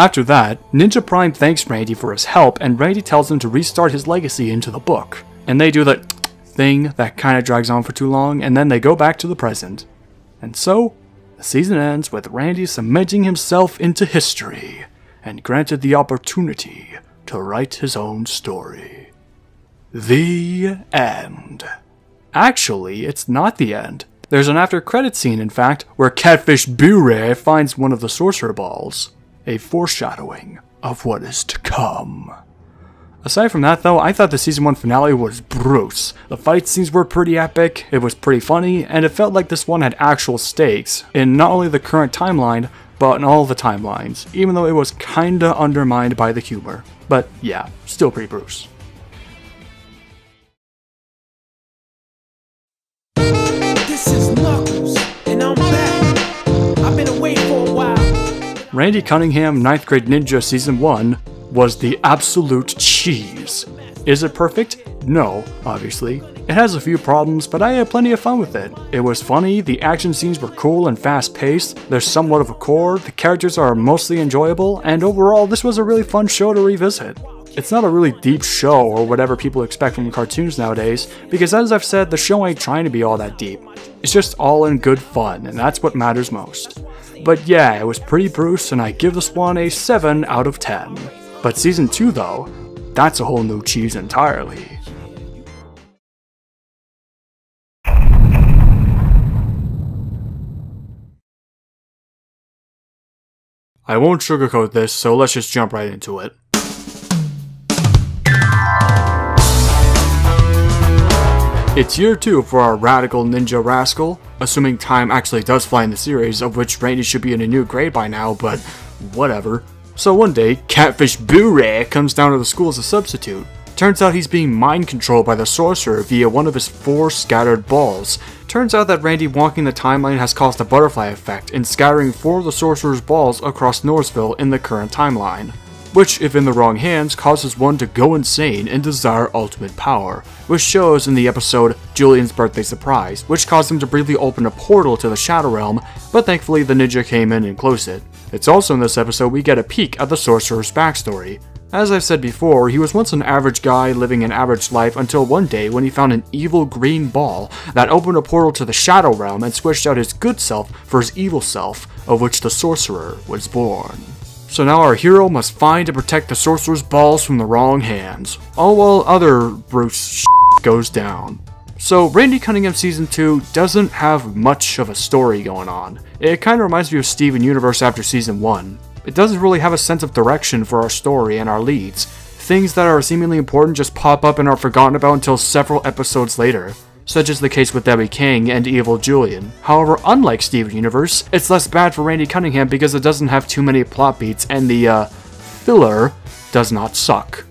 After that, Ninja Prime thanks Randy for his help, and Randy tells him to restart his legacy into the book. And they do the thing that kind of drags on for too long, and then they go back to the present. And so, the season ends with Randy cementing himself into history and granted the opportunity to write his own story. The end. Actually, it's not the end. There's an after credit scene, in fact, where Catfish Booray finds one of the sorcerer balls, a foreshadowing of what is to come. Aside from that though, I thought the season 1 finale was Bruce. The fight scenes were pretty epic, it was pretty funny, and it felt like this one had actual stakes in not only the current timeline, but in all the timelines, even though it was kinda undermined by the humor. But yeah, still pretty Bruce. This is Knuckles, and I'm back. I've been away for a while. Randy Cunningham 9th Grade Ninja Season 1 was the absolute cheese. Is it perfect? No, obviously. It has a few problems, but I had plenty of fun with it. It was funny, the action scenes were cool and fast paced, there's somewhat of a core, the characters are mostly enjoyable, and overall, this was a really fun show to revisit. It's not a really deep show or whatever people expect from cartoons nowadays, because as I've said, the show ain't trying to be all that deep. It's just all in good fun, and that's what matters most. But yeah, it was pretty Bruce, and I give this one a 7 out of 10. But season 2 though, that's a whole new cheese entirely. I won't sugarcoat this, so let's just jump right into it. It's year 2 for our radical ninja rascal, assuming time actually does fly in the series, of which Randy should be in a new grade by now, but whatever. So one day, Catfish Booray comes down to the school as a substitute. Turns out he's being mind controlled by the sorcerer via one of his four scattered balls. Turns out that Randy walking the timeline has caused a butterfly effect in scattering four of the sorcerer's balls across Norrisville in the current timeline. Which, if in the wrong hands, causes one to go insane and desire ultimate power, which shows in the episode Julian's Birthday Surprise, which caused him to briefly open a portal to the Shadow Realm, but thankfully the ninja came in and closed it. It's also in this episode we get a peek at the sorcerer's backstory. As I've said before, he was once an average guy living an average life until one day when he found an evil green ball that opened a portal to the Shadow Realm and switched out his good self for his evil self, of which the sorcerer was born. So now our hero must find and protect the sorcerer's balls from the wrong hands, all while other Bruce goes down. So Randy Cunningham Season 2 doesn't have much of a story going on. It kinda reminds me of Steven Universe after Season 1. It doesn't really have a sense of direction for our story and our leads. Things that are seemingly important just pop up and are forgotten about until several episodes later such as the case with Debbie Kang and Evil Julian. However, unlike Steven Universe, it's less bad for Randy Cunningham because it doesn't have too many plot beats and the, uh, filler does not suck.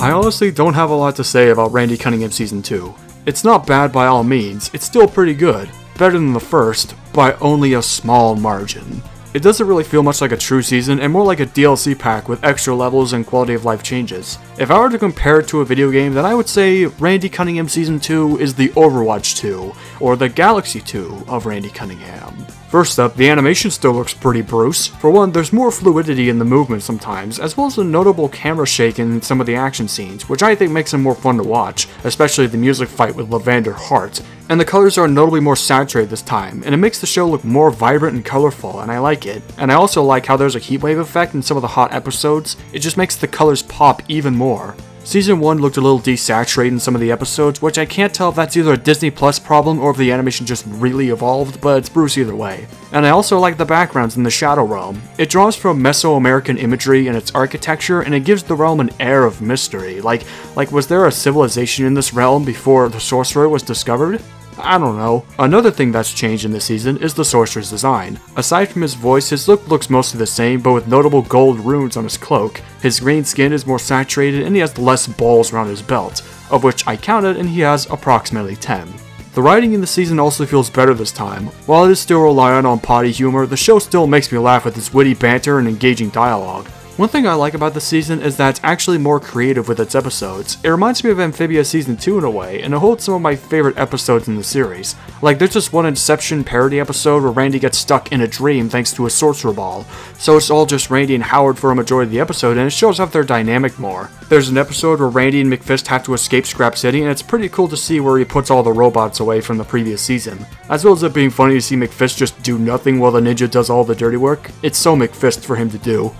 I honestly don't have a lot to say about Randy Cunningham Season 2. It's not bad by all means, it's still pretty good, better than the first, by only a small margin. It doesn't really feel much like a true season and more like a DLC pack with extra levels and quality of life changes. If I were to compare it to a video game, then I would say Randy Cunningham Season 2 is the Overwatch 2, or the Galaxy 2 of Randy Cunningham. First up, the animation still looks pretty Bruce. For one, there's more fluidity in the movement sometimes, as well as a notable camera shake in some of the action scenes, which I think makes them more fun to watch, especially the music fight with Lavender Hart. And the colors are notably more saturated this time, and it makes the show look more vibrant and colorful, and I like it. And I also like how there's a heatwave effect in some of the hot episodes, it just makes the colors pop even more. Season 1 looked a little desaturated in some of the episodes, which I can't tell if that's either a Disney Plus problem or if the animation just really evolved, but it's Bruce either way. And I also like the backgrounds in the Shadow Realm. It draws from Mesoamerican imagery in its architecture, and it gives the realm an air of mystery. Like, like was there a civilization in this realm before the sorcerer was discovered? I don't know. Another thing that's changed in this season is the sorcerer's design. Aside from his voice, his look looks mostly the same, but with notable gold runes on his cloak. His green skin is more saturated and he has less balls around his belt, of which I counted and he has approximately 10. The writing in the season also feels better this time. While it is still reliant on potty humor, the show still makes me laugh with its witty banter and engaging dialogue. One thing I like about this season is that it's actually more creative with its episodes. It reminds me of Amphibia Season 2 in a way, and it holds some of my favorite episodes in the series. Like, there's just one Inception parody episode where Randy gets stuck in a dream thanks to a sorcerer ball. So it's all just Randy and Howard for a majority of the episode, and it shows off their dynamic more. There's an episode where Randy and McFist have to escape Scrap City, and it's pretty cool to see where he puts all the robots away from the previous season. As well as it being funny to see McFist just do nothing while the ninja does all the dirty work. It's so McFist for him to do.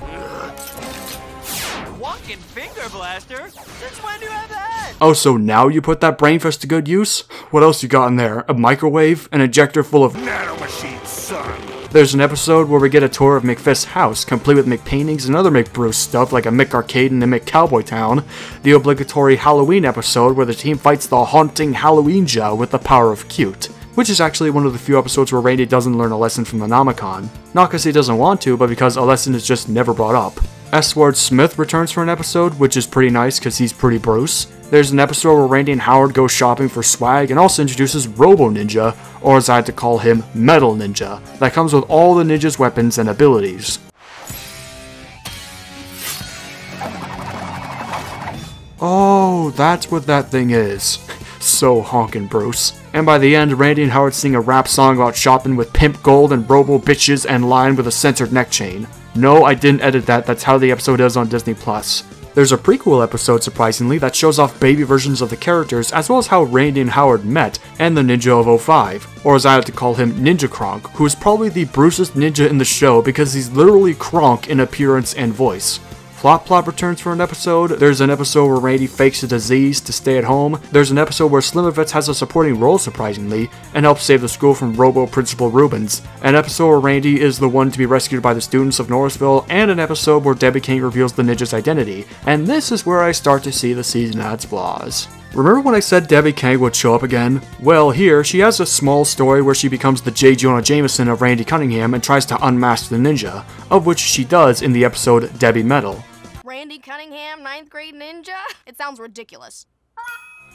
Oh, so now you put that brain fist to good use? What else you got in there? A microwave? An ejector full of Nanomachine, son. There's an episode where we get a tour of McFist's house, complete with McPaintings and other McBruce stuff like a McArcade and a McCowboy Town. The obligatory Halloween episode where the team fights the haunting Halloween Joe with the power of cute which is actually one of the few episodes where Randy doesn't learn a lesson from the Nomicon. Not because he doesn't want to, but because a lesson is just never brought up. S. Ward Smith returns for an episode, which is pretty nice because he's pretty Bruce. There's an episode where Randy and Howard go shopping for swag and also introduces Robo Ninja, or as I had to call him, Metal Ninja, that comes with all the ninja's weapons and abilities. Oh, that's what that thing is. (laughs) so honkin' Bruce. And by the end, Randy and Howard sing a rap song about shopping with pimp gold and robo bitches and line with a censored neck chain. No, I didn't edit that, that's how the episode is on Disney+. Plus. There's a prequel episode, surprisingly, that shows off baby versions of the characters, as well as how Randy and Howard met, and the Ninja of 05, or as I like to call him, Ninja Kronk, who is probably the Bruce's ninja in the show because he's literally Kronk in appearance and voice. Flop Plop returns for an episode. There's an episode where Randy fakes a disease to stay at home. There's an episode where Slimovitz has a supporting role, surprisingly, and helps save the school from Robo Principal Rubens. An episode where Randy is the one to be rescued by the students of Norrisville, and an episode where Debbie Kang reveals the ninja's identity. And this is where I start to see the season adds flaws. Remember when I said Debbie Kang would show up again? Well, here, she has a small story where she becomes the J. Jonah Jameson of Randy Cunningham and tries to unmask the ninja, of which she does in the episode Debbie Metal. Randy Cunningham, ninth grade ninja? (laughs) It sounds ridiculous.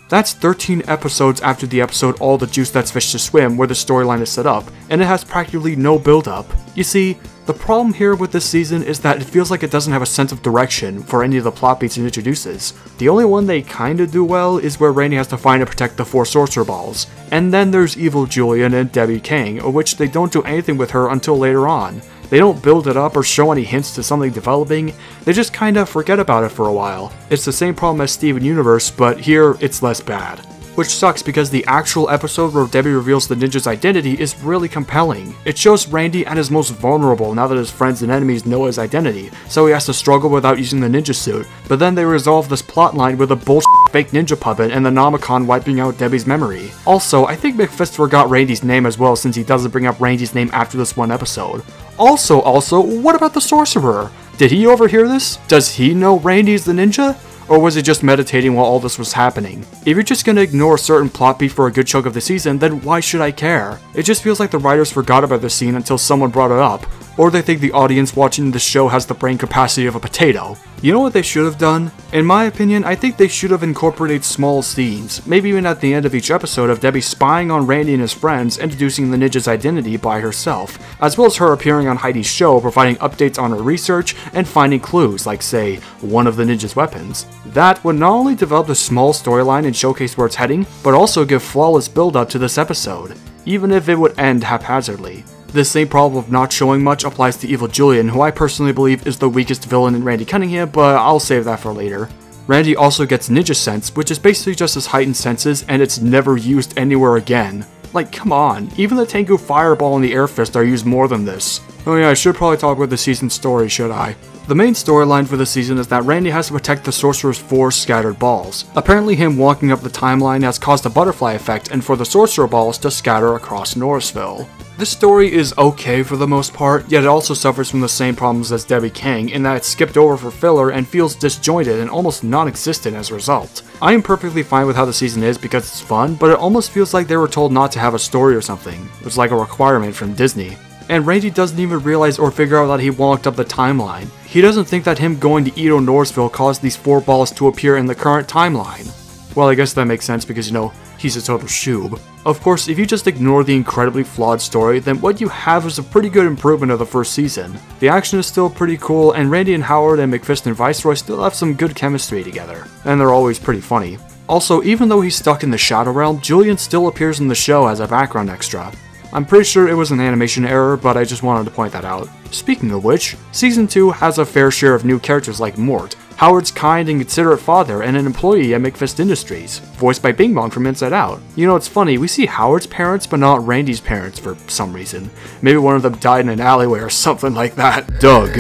That's 13 episodes after the episode All the Juice That's Fish to Swim, where the storyline is set up, and it has practically no build up. You see, the problem here with this season is that it feels like it doesn't have a sense of direction for any of the plot beats it introduces. The only one they kinda do well is where Randy has to find and protect the four sorcerer balls. And then there's Evil Julian and Debbie Kang, of which they don't do anything with her until later on. They don't build it up or show any hints to something developing, they just kinda forget about it for a while. It's the same problem as Steven Universe, but here it's less bad. Which sucks because the actual episode where Debbie reveals the ninja's identity is really compelling. It shows Randy at his most vulnerable now that his friends and enemies know his identity, so he has to struggle without using the ninja suit. But then they resolve this plotline with a bullshit fake ninja puppet and the Nomicon wiping out Debbie's memory. Also, I think McFist forgot Randy's name as well since he doesn't bring up Randy's name after this one episode. Also, also, what about the sorcerer? Did he overhear this? Does he know Randy's the ninja? Or was he just meditating while all this was happening? If you're just gonna ignore a certain plot beat for a good chunk of the season, then why should I care? It just feels like the writers forgot about the scene until someone brought it up, or they think the audience watching the show has the brain capacity of a potato. You know what they should have done? In my opinion, I think they should have incorporated small scenes, maybe even at the end of each episode of Debbie spying on Randy and his friends, introducing the ninja's identity by herself, as well as her appearing on Heidi's show, providing updates on her research and finding clues, like, say, one of the ninja's weapons. That would not only develop a small storyline and showcase where it's heading, but also give flawless build up to this episode, even if it would end haphazardly. The same problem of not showing much applies to Evil Julian, who I personally believe is the weakest villain in Randy Cunningham, but I'll save that for later. Randy also gets Ninja Sense, which is basically just his heightened senses, and it's never used anywhere again. Like, come on, even the Tengu Fireball and the Air Fist are used more than this. Oh yeah, I should probably talk about the season's story, should I? The main storyline for the season is that Randy has to protect the Sorcerer's four scattered balls. Apparently him walking up the timeline has caused a butterfly effect and for the Sorcerer balls to scatter across Norrisville. This story is okay for the most part, yet it also suffers from the same problems as Debbie Kang in that it's skipped over for filler and feels disjointed and almost non-existent as a result. I am perfectly fine with how the season is because it's fun, but it almost feels like they were told not to have a story or something. It's like a requirement from Disney and Randy doesn't even realize or figure out that he walked up the timeline. He doesn't think that him going to Edo Norrisville caused these four balls to appear in the current timeline. Well, I guess that makes sense because, you know, he's a total shoob. Of course, if you just ignore the incredibly flawed story, then what you have is a pretty good improvement of the first season. The action is still pretty cool, and Randy and Howard and McFist and Viceroy still have some good chemistry together. And they're always pretty funny. Also, even though he's stuck in the Shadow Realm, Julian still appears in the show as a background extra. I'm pretty sure it was an animation error, but I just wanted to point that out. Speaking of which, Season 2 has a fair share of new characters like Mort, Howard's kind and considerate father and an employee at McFist Industries, voiced by Bing Bong from Inside Out. You know, it's funny, we see Howard's parents but not Randy's parents for some reason. Maybe one of them died in an alleyway or something like that. (laughs) Doug.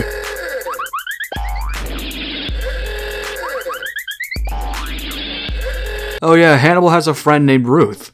Oh yeah, Hannibal has a friend named Ruth.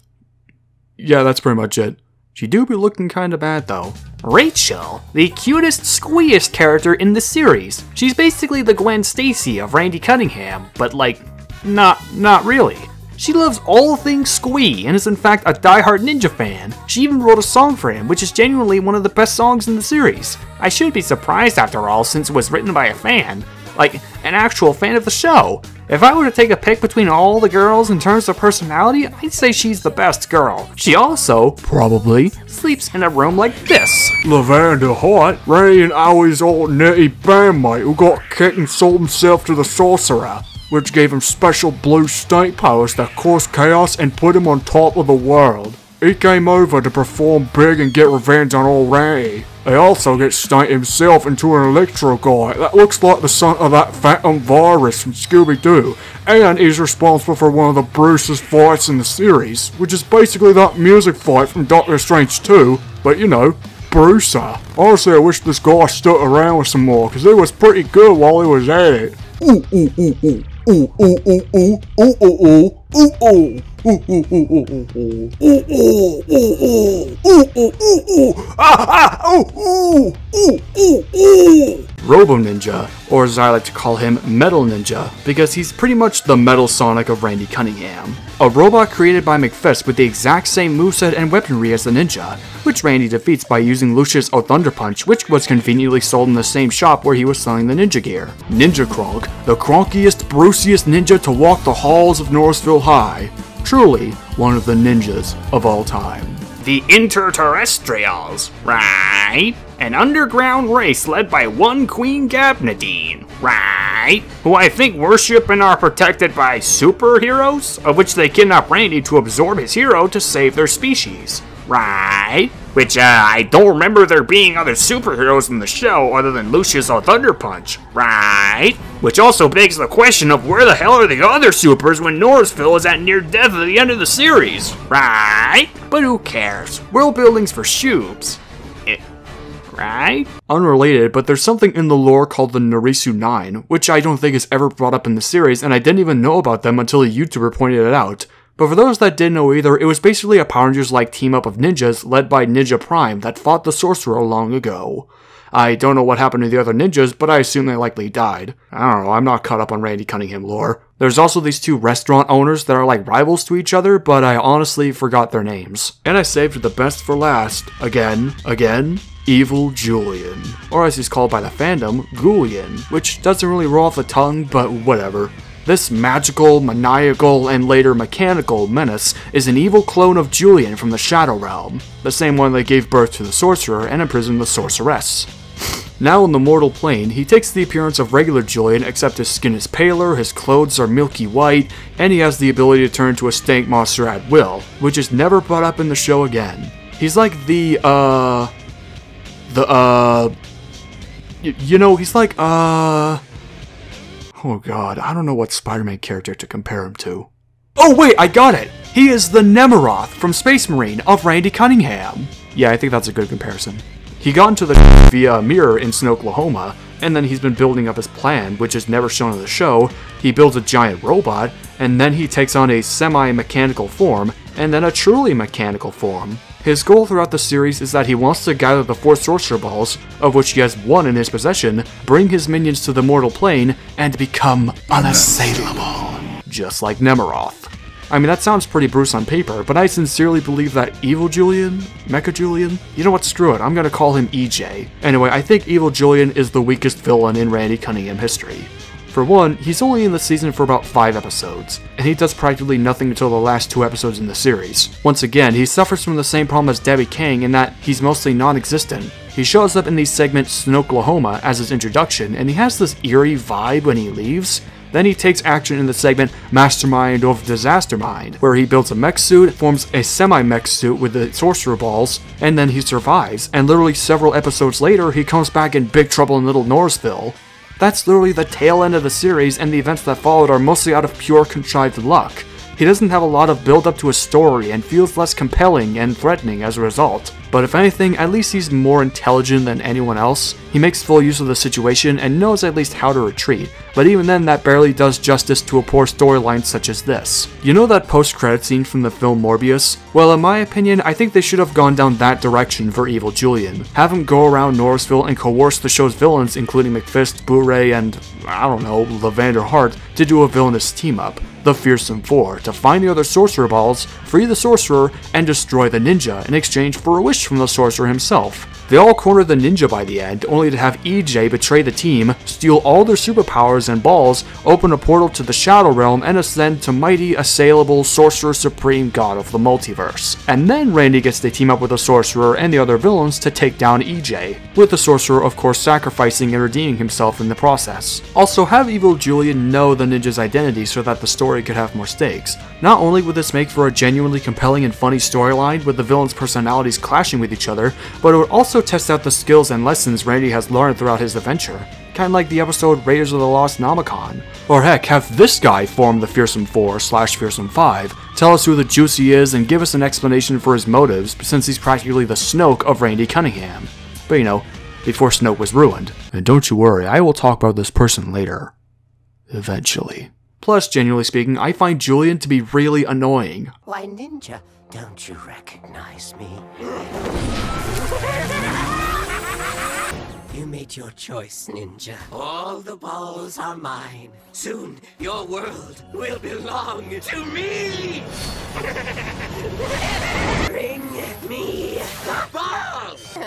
Yeah, that's pretty much it. She do be looking kinda bad though. Rachel, the cutest, squeeest character in the series. She's basically the Gwen Stacy of Randy Cunningham, but like, not, not really. She loves all things Squee and is in fact a die-hard Ninja fan. She even wrote a song for him, which is genuinely one of the best songs in the series. I shouldn't be surprised after all, since it was written by a fan. Like, an actual fan of the show. If I were to take a pick between all the girls in terms of personality, I'd say she's the best girl. She also, probably, sleeps in a room like this. Lavender Hart, Ray and Owie's old nutty bandmate who got kicked and sold himself to the sorcerer, which gave him special blue snake powers that caused chaos and put him on top of the world. He came over to perform big and get revenge on old Ray. He also gets snaked himself into an electro guy that looks like the son of that phantom virus from Scooby-Doo, and is responsible for one of the Bruce's fights in the series, which is basically that music fight from Doctor Strange 2, but you know, Brucer. Honestly, I wish this guy stuck around with some more, because he was pretty good while he was at it. Ooh, ooh, ooh, ooh. Ooh, ooh, ooh, ooh, ooh, ooh, ooh, Ah, ah. Robo Ninja, or as I like to call him, Metal Ninja, because he's pretty much the Metal Sonic of Randy Cunningham. A robot created by McFist with the exact same moveset and weaponry as the ninja, which Randy defeats by using Lucius' O Thunder Punch, which was conveniently sold in the same shop where he was selling the ninja gear. Ninja Kronk, the cronkiest, bruciest ninja to walk the halls of Norrisville High. Truly, one of the ninjas of all time. The Interterrestrials, right? An underground race led by one Queen Gabnadine, right? Who I think worship and are protected by superheroes, of which they kidnap Randy to absorb his hero to save their species, right? Which, uh, I don't remember there being other superheroes in the show other than Lucius or Thunder Punch, right? Which also begs the question of where the hell are the other supers when Norrisville is at near death at the end of the series, right? But who cares? World building's for shoobs. Right? Unrelated, but there's something in the lore called the Norisu 9, which I don't think is ever brought up in the series, and I didn't even know about them until a YouTuber pointed it out. But for those that didn't know either, it was basically a Power Rangers like team up of ninjas led by Ninja Prime that fought the Sorcerer long ago. I don't know what happened to the other ninjas, but I assume they likely died. I don't know, I'm not caught up on Randy Cunningham lore. There's also these two restaurant owners that are like rivals to each other, but I honestly forgot their names. And I saved the best for last. Again, again, Evil Julian. Or as he's called by the fandom, Ghoulian, which doesn't really roll off the tongue, but whatever. This magical, maniacal, and later mechanical menace is an evil clone of Julian from the Shadow Realm, the same one that gave birth to the Sorcerer and imprisoned the Sorceress. Now in the mortal plane, he takes the appearance of regular Julian except his skin is paler, his clothes are milky white, and he has the ability to turn into a stank monster at will, which is never brought up in the show again. He's like the, uh... The, uh... y- you know, he's like, uh... Oh god, I don't know what Spider-Man character to compare him to. Oh wait, I got it! He is the Nemeroth from Space Marine of Randy Cunningham. Yeah, I think that's a good comparison. He got into the (laughs) via mirror in Oklahoma, and then he's been building up his plan, which is never shown in the show. He builds a giant robot, and then he takes on a semi-mechanical form, and then a truly mechanical form. His goal throughout the series is that he wants to gather the four Sorcerer Balls, of which he has one in his possession, bring his minions to the mortal plane, and become unassailable. Just like Nemeroth. I mean, that sounds pretty Bruce on paper, but I sincerely believe that Evil Julian? Mecha Julian? You know what, screw it, I'm gonna call him EJ. Anyway, I think Evil Julian is the weakest villain in Randy Cunningham history. For one, he's only in the season for about 5 episodes, and he does practically nothing until the last 2 episodes in the series. Once again, he suffers from the same problem as Debbie Kang in that he's mostly non-existent. He shows up in the segment Snoklahoma as his introduction, and he has this eerie vibe when he leaves, then he takes action in the segment Mastermind of Disaster Mind, where he builds a mech suit, forms a semi-mech suit with the sorcerer balls, and then he survives, and literally several episodes later he comes back in Big Trouble in Little Norrisville. That's literally the tail end of the series, and the events that followed are mostly out of pure contrived luck. He doesn't have a lot of build up to his story and feels less compelling and threatening as a result. But if anything, at least he's more intelligent than anyone else. He makes full use of the situation and knows at least how to retreat, but even then that barely does justice to a poor storyline such as this. You know that post-credit scene from the film Morbius? Well, in my opinion, I think they should have gone down that direction for Evil Julian. Have him go around Norrisville and coerce the show's villains, including McFist, Booray, and, I don't know, Lavender Hart, to do a villainous team-up the Fearsome Four to find the other Sorcerer Balls, free the Sorcerer, and destroy the Ninja in exchange for a wish from the Sorcerer himself. They all corner the ninja by the end, only to have EJ betray the team, steal all their superpowers and balls, open a portal to the Shadow Realm, and ascend to mighty, assailable Sorcerer Supreme God of the Multiverse. And then Randy gets to team up with the Sorcerer and the other villains to take down EJ, with the Sorcerer of course sacrificing and redeeming himself in the process. Also have Evil Julian know the ninja's identity so that the story could have more stakes. Not only would this make for a genuinely compelling and funny storyline with the villains' personalities clashing with each other, but it would also test out the skills and lessons Randy has learned throughout his adventure. Kinda like the episode Raiders of the Lost Nomicon. Or heck, have this guy form the Fearsome 4 slash Fearsome 5, tell us who the Juicy is, and give us an explanation for his motives, since he's practically the Snoke of Randy Cunningham. But you know, before Snoke was ruined. And don't you worry, I will talk about this person later. Eventually. Plus, genuinely speaking, I find Julian to be really annoying. Why, Ninja, don't you recognize me? You made your choice, Ninja. All the balls are mine. Soon, your world will belong to me! Bring me the balls!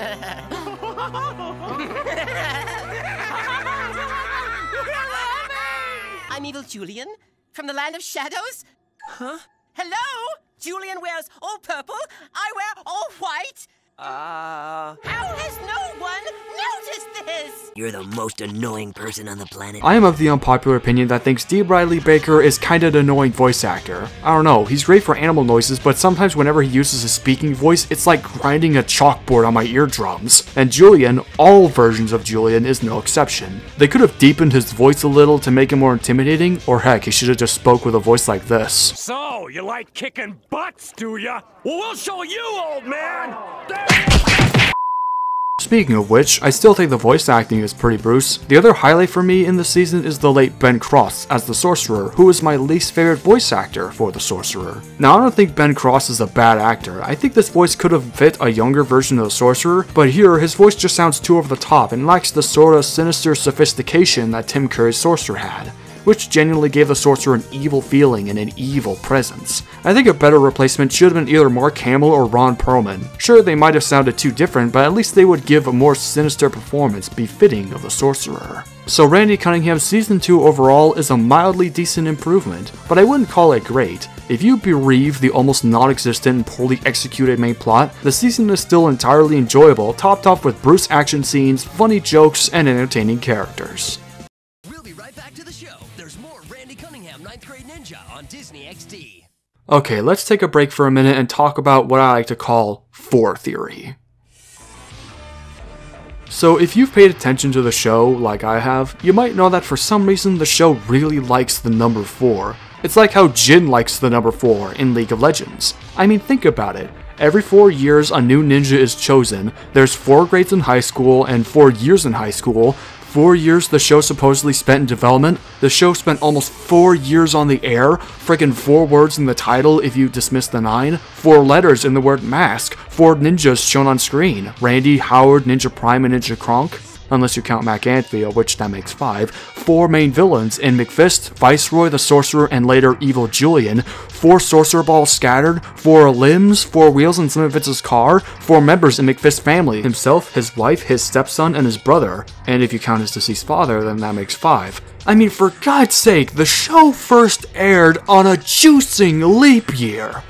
I'm Evil Julian from the land of shadows. Huh? Hello? Julian wears all purple. I wear all white. Uh... How has no one noticed this? You're the most annoying person on the planet. I am of the unpopular opinion that thinks D. Bradley Baker is kinda an annoying voice actor. I don't know, he's great for animal noises, but sometimes whenever he uses his speaking voice, it's like grinding a chalkboard on my eardrums. And Julian, all versions of Julian, is no exception. They could have deepened his voice a little to make him more intimidating, or heck, he should have just spoke with a voice like this. So, you like kicking butts, do ya? Well, we'll show you, old man! Speaking of which, I still think the voice acting is pretty Bruce. The other highlight for me in the season is the late Ben Cross as the Sorcerer, who is my least favorite voice actor for the Sorcerer. Now I don't think Ben Cross is a bad actor, I think this voice could have fit a younger version of the Sorcerer, but here his voice just sounds too over the top and lacks the sort of sinister sophistication that Tim Curry's Sorcerer had which genuinely gave the sorcerer an evil feeling and an evil presence. I think a better replacement should have been either Mark Hamill or Ron Perlman. Sure, they might have sounded too different, but at least they would give a more sinister performance befitting of the sorcerer. So Randy Cunningham's season 2 overall is a mildly decent improvement, but I wouldn't call it great. If you bereave the almost non-existent and poorly executed main plot, the season is still entirely enjoyable, topped off with Bruce action scenes, funny jokes, and entertaining characters. Disney XD. Okay, let's take a break for a minute and talk about what I like to call 4 theory. So, if you've paid attention to the show like I have, you might know that for some reason the show really likes the number 4. It's like how Jhin likes the number 4 in League of Legends. I mean, think about it. Every 4 years a new ninja is chosen, there's 4 grades in high school and 4 years in high school, Four years the show supposedly spent in development. The show spent almost four years on the air. Friggin' four words in the title if you dismiss the nine. Four letters in the word mask. Four ninjas shown on screen. Randy, Howard, Ninja Prime, and Ninja Kronk. Unless you count Mac which that makes five. Four main villains in McFist, Viceroy the Sorcerer, and later Evil Julian. Four sorcerer balls scattered. Four limbs. Four wheels in Slimovitz's car. Four members in McFist's family. Himself, his wife, his stepson, and his brother. And if you count his deceased father, then that makes five. I mean, for God's sake, the show first aired on a juicing leap year.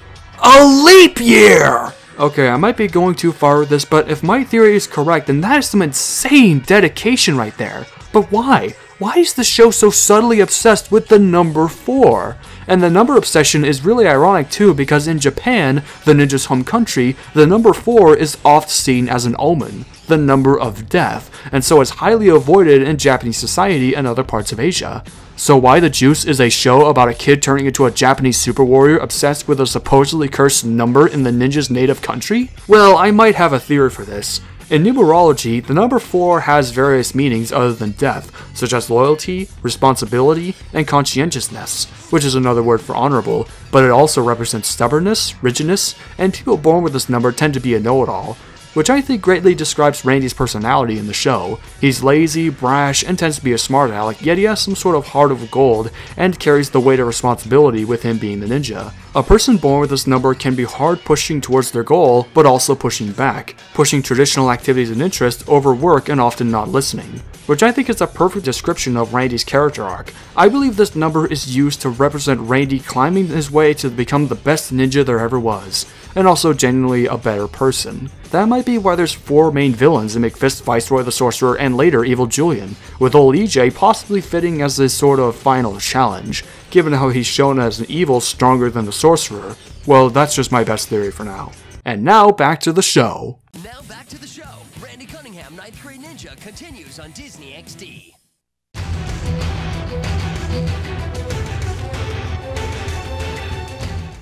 A leap year! Okay, I might be going too far with this, but if my theory is correct, then that is some insane dedication right there. But why? why is the show so subtly obsessed with the number 4? And the number obsession is really ironic too because in Japan, the ninja's home country, the number 4 is oft seen as an omen, the number of death, and so is highly avoided in Japanese society and other parts of Asia. So why the Juice is a show about a kid turning into a Japanese super warrior obsessed with a supposedly cursed number in the ninja's native country? Well, I might have a theory for this. In numerology, the number 4 has various meanings other than death, such as loyalty, responsibility, and conscientiousness, which is another word for honorable, but it also represents stubbornness, rigidness, and people born with this number tend to be a know-it-all, which I think greatly describes Randy's personality in the show. He's lazy, brash, and tends to be a smart aleck, yet he has some sort of heart of gold and carries the weight of responsibility with him being the ninja. A person born with this number can be hard pushing towards their goal, but also pushing back, pushing traditional activities and interests over work and often not listening. Which I think is a perfect description of Randy's character arc. I believe this number is used to represent Randy climbing his way to become the best ninja there ever was, and also genuinely a better person. That might be why there's four main villains in McFist, Viceroy the Sorcerer, and later Evil Julian, with old EJ possibly fitting as this sort of final challenge, given how he's shown as an evil stronger than the Sorcerer. Well, that's just my best theory for now. And now back to the show. Now back to the show. Continues on Disney XD.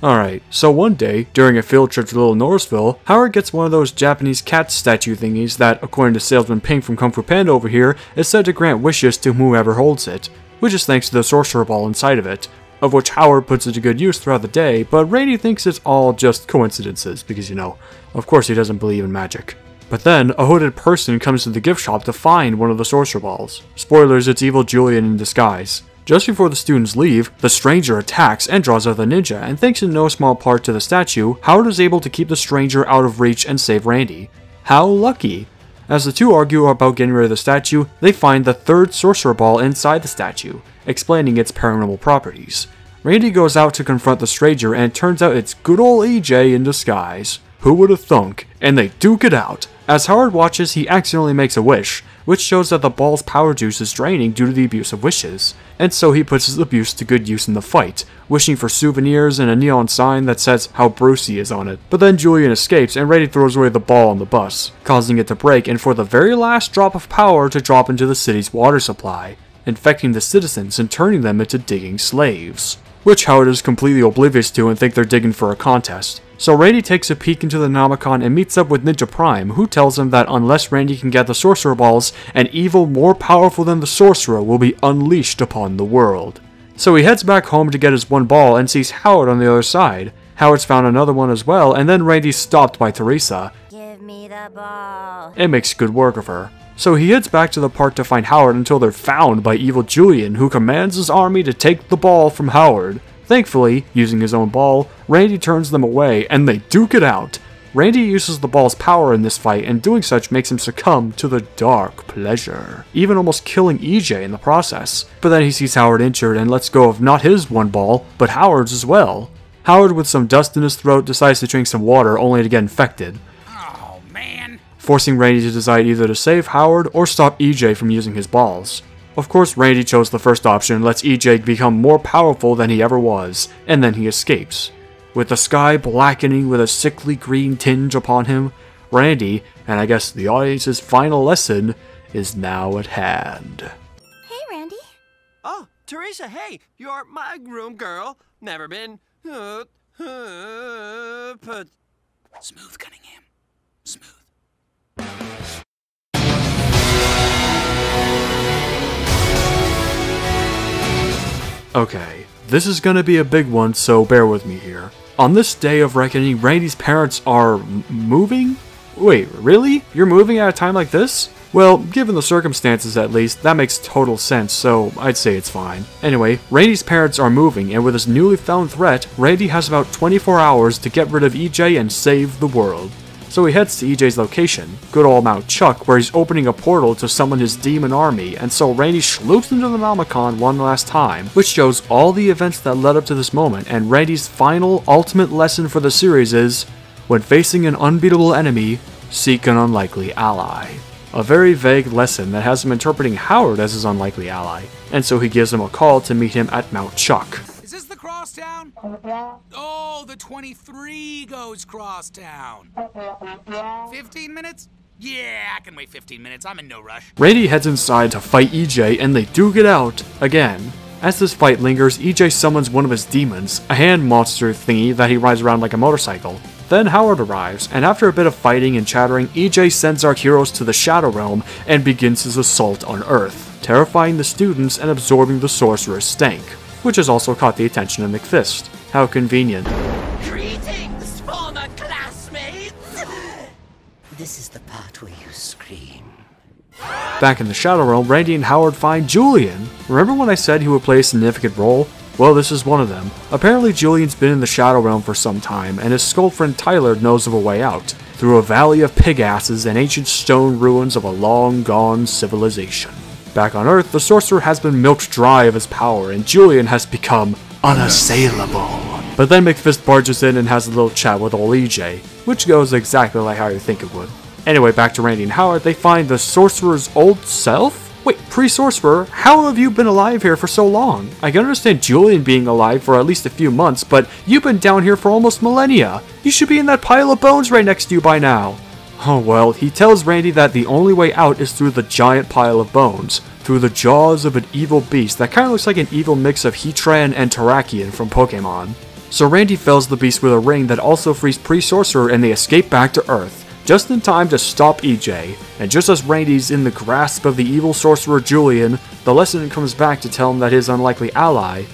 Alright, so one day, during a field trip to Little Norrisville, Howard gets one of those Japanese cat statue thingies that, according to salesman Ping from Kung Fu Panda over here, is said to grant wishes to whoever holds it, which is thanks to the sorcerer ball inside of it, of which Howard puts it to good use throughout the day, but Randy thinks it's all just coincidences, because you know, of course he doesn't believe in magic. But then, a hooded person comes to the gift shop to find one of the sorcerer balls. Spoilers, it's evil Julian in disguise. Just before the students leave, the stranger attacks and draws out the ninja, and thanks in no small part to the statue, Howard is able to keep the stranger out of reach and save Randy. How lucky! As the two argue about getting rid of the statue, they find the third sorcerer ball inside the statue, explaining its paranormal properties. Randy goes out to confront the stranger and turns out it's good old EJ in disguise. Who would have thunk? And they duke it out. As Howard watches, he accidentally makes a wish, which shows that the ball's power juice is draining due to the abuse of wishes. And so he puts his abuse to good use in the fight, wishing for souvenirs and a neon sign that says how Bruce he is on it. But then Julian escapes and Randy throws away the ball on the bus, causing it to break and for the very last drop of power to drop into the city's water supply, infecting the citizens and turning them into digging slaves. Which Howard is completely oblivious to and think they're digging for a contest. So Randy takes a peek into the Nomicon and meets up with Ninja Prime, who tells him that unless Randy can get the Sorcerer Balls, an evil more powerful than the Sorcerer will be unleashed upon the world. So he heads back home to get his one ball and sees Howard on the other side. Howard's found another one as well, and then Randy's stopped by Theresa. Give me the ball. It makes good work of her. So he heads back to the park to find Howard until they're found by evil Julian, who commands his army to take the ball from Howard. Thankfully, using his own ball, Randy turns them away and they duke it out. Randy uses the ball's power in this fight, and doing such makes him succumb to the dark pleasure, even almost killing EJ in the process. But then he sees Howard injured and lets go of not his one ball, but Howard's as well. Howard, with some dust in his throat, decides to drink some water only to get infected, Oh, man. Forcing Randy to decide either to save Howard or stop EJ from using his balls. Of course, Randy chose the first option and lets EJ become more powerful than he ever was, and then he escapes. With the sky blackening with a sickly green tinge upon him, Randy, and I guess the audience's final lesson, is now at hand. Hey, Randy. Oh, Theresa, hey, you're my groom girl. Never been. Uh, uh, put. Smooth, Cunningham. Smooth. Okay, this is gonna be a big one, so bear with me here. On this day of reckoning, Randy's parents are moving? Wait, really? You're moving at a time like this? Well, given the circumstances at least, that makes total sense, so I'd say it's fine. Anyway, Randy's parents are moving, and with his newly found threat, Randy has about 24 hours to get rid of EJ and save the world. So he heads to EJ's location, good old Mount Chuck, where he's opening a portal to summon his demon army, and so Randy sloops into the Nomicon one last time, which shows all the events that led up to this moment, and Randy's final, ultimate lesson for the series is, when facing an unbeatable enemy, seek an unlikely ally. A very vague lesson that has him interpreting Howard as his unlikely ally, and so he gives him a call to meet him at Mount Chuck. Crosstown? Oh, the 23 goes crosstown. 15 minutes? Yeah, I can wait 15 minutes. I'm in no rush. Randy heads inside to fight EJ, and they do get out again. As this fight lingers, EJ summons one of his demons, a hand monster thingy that he rides around like a motorcycle. Then Howard arrives, and after a bit of fighting and chattering, EJ sends our heroes to the Shadow Realm and begins his assault on Earth, terrifying the students and absorbing the sorcerer's stank, which has also caught the attention of McFist. How convenient. Greetings, former classmates! This is the part where you scream. Back in the Shadow Realm, Randy and Howard find Julian. Remember when I said he would play a significant role? Well, this is one of them. Apparently, Julian's been in the Shadow Realm for some time, and his skull friend Tyler knows of a way out through a valley of pig asses and ancient stone ruins of a long gone civilization. Back on Earth, the sorcerer has been milked dry of his power, and Julian has become unassailable. But then McFist barges in and has a little chat with old EJ, which goes exactly like how you think it would. Anyway, back to Randy and Howard, they find the sorcerer's old self? Wait, pre-sorcerer, how have you been alive here for so long? I can understand Julian being alive for at least a few months, but you've been down here for almost millennia. You should be in that pile of bones right next to you by now. Oh well, he tells Randy that the only way out is through the giant pile of bones, through the jaws of an evil beast that kind of looks like an evil mix of Heatran and Terrakion from Pokemon. So Randy fells the beast with a ring that also frees pre-sorcerer and they escape back to Earth just in time to stop EJ, and just as Randy's in the grasp of the evil sorcerer Julian, the lesson comes back to tell him that his unlikely ally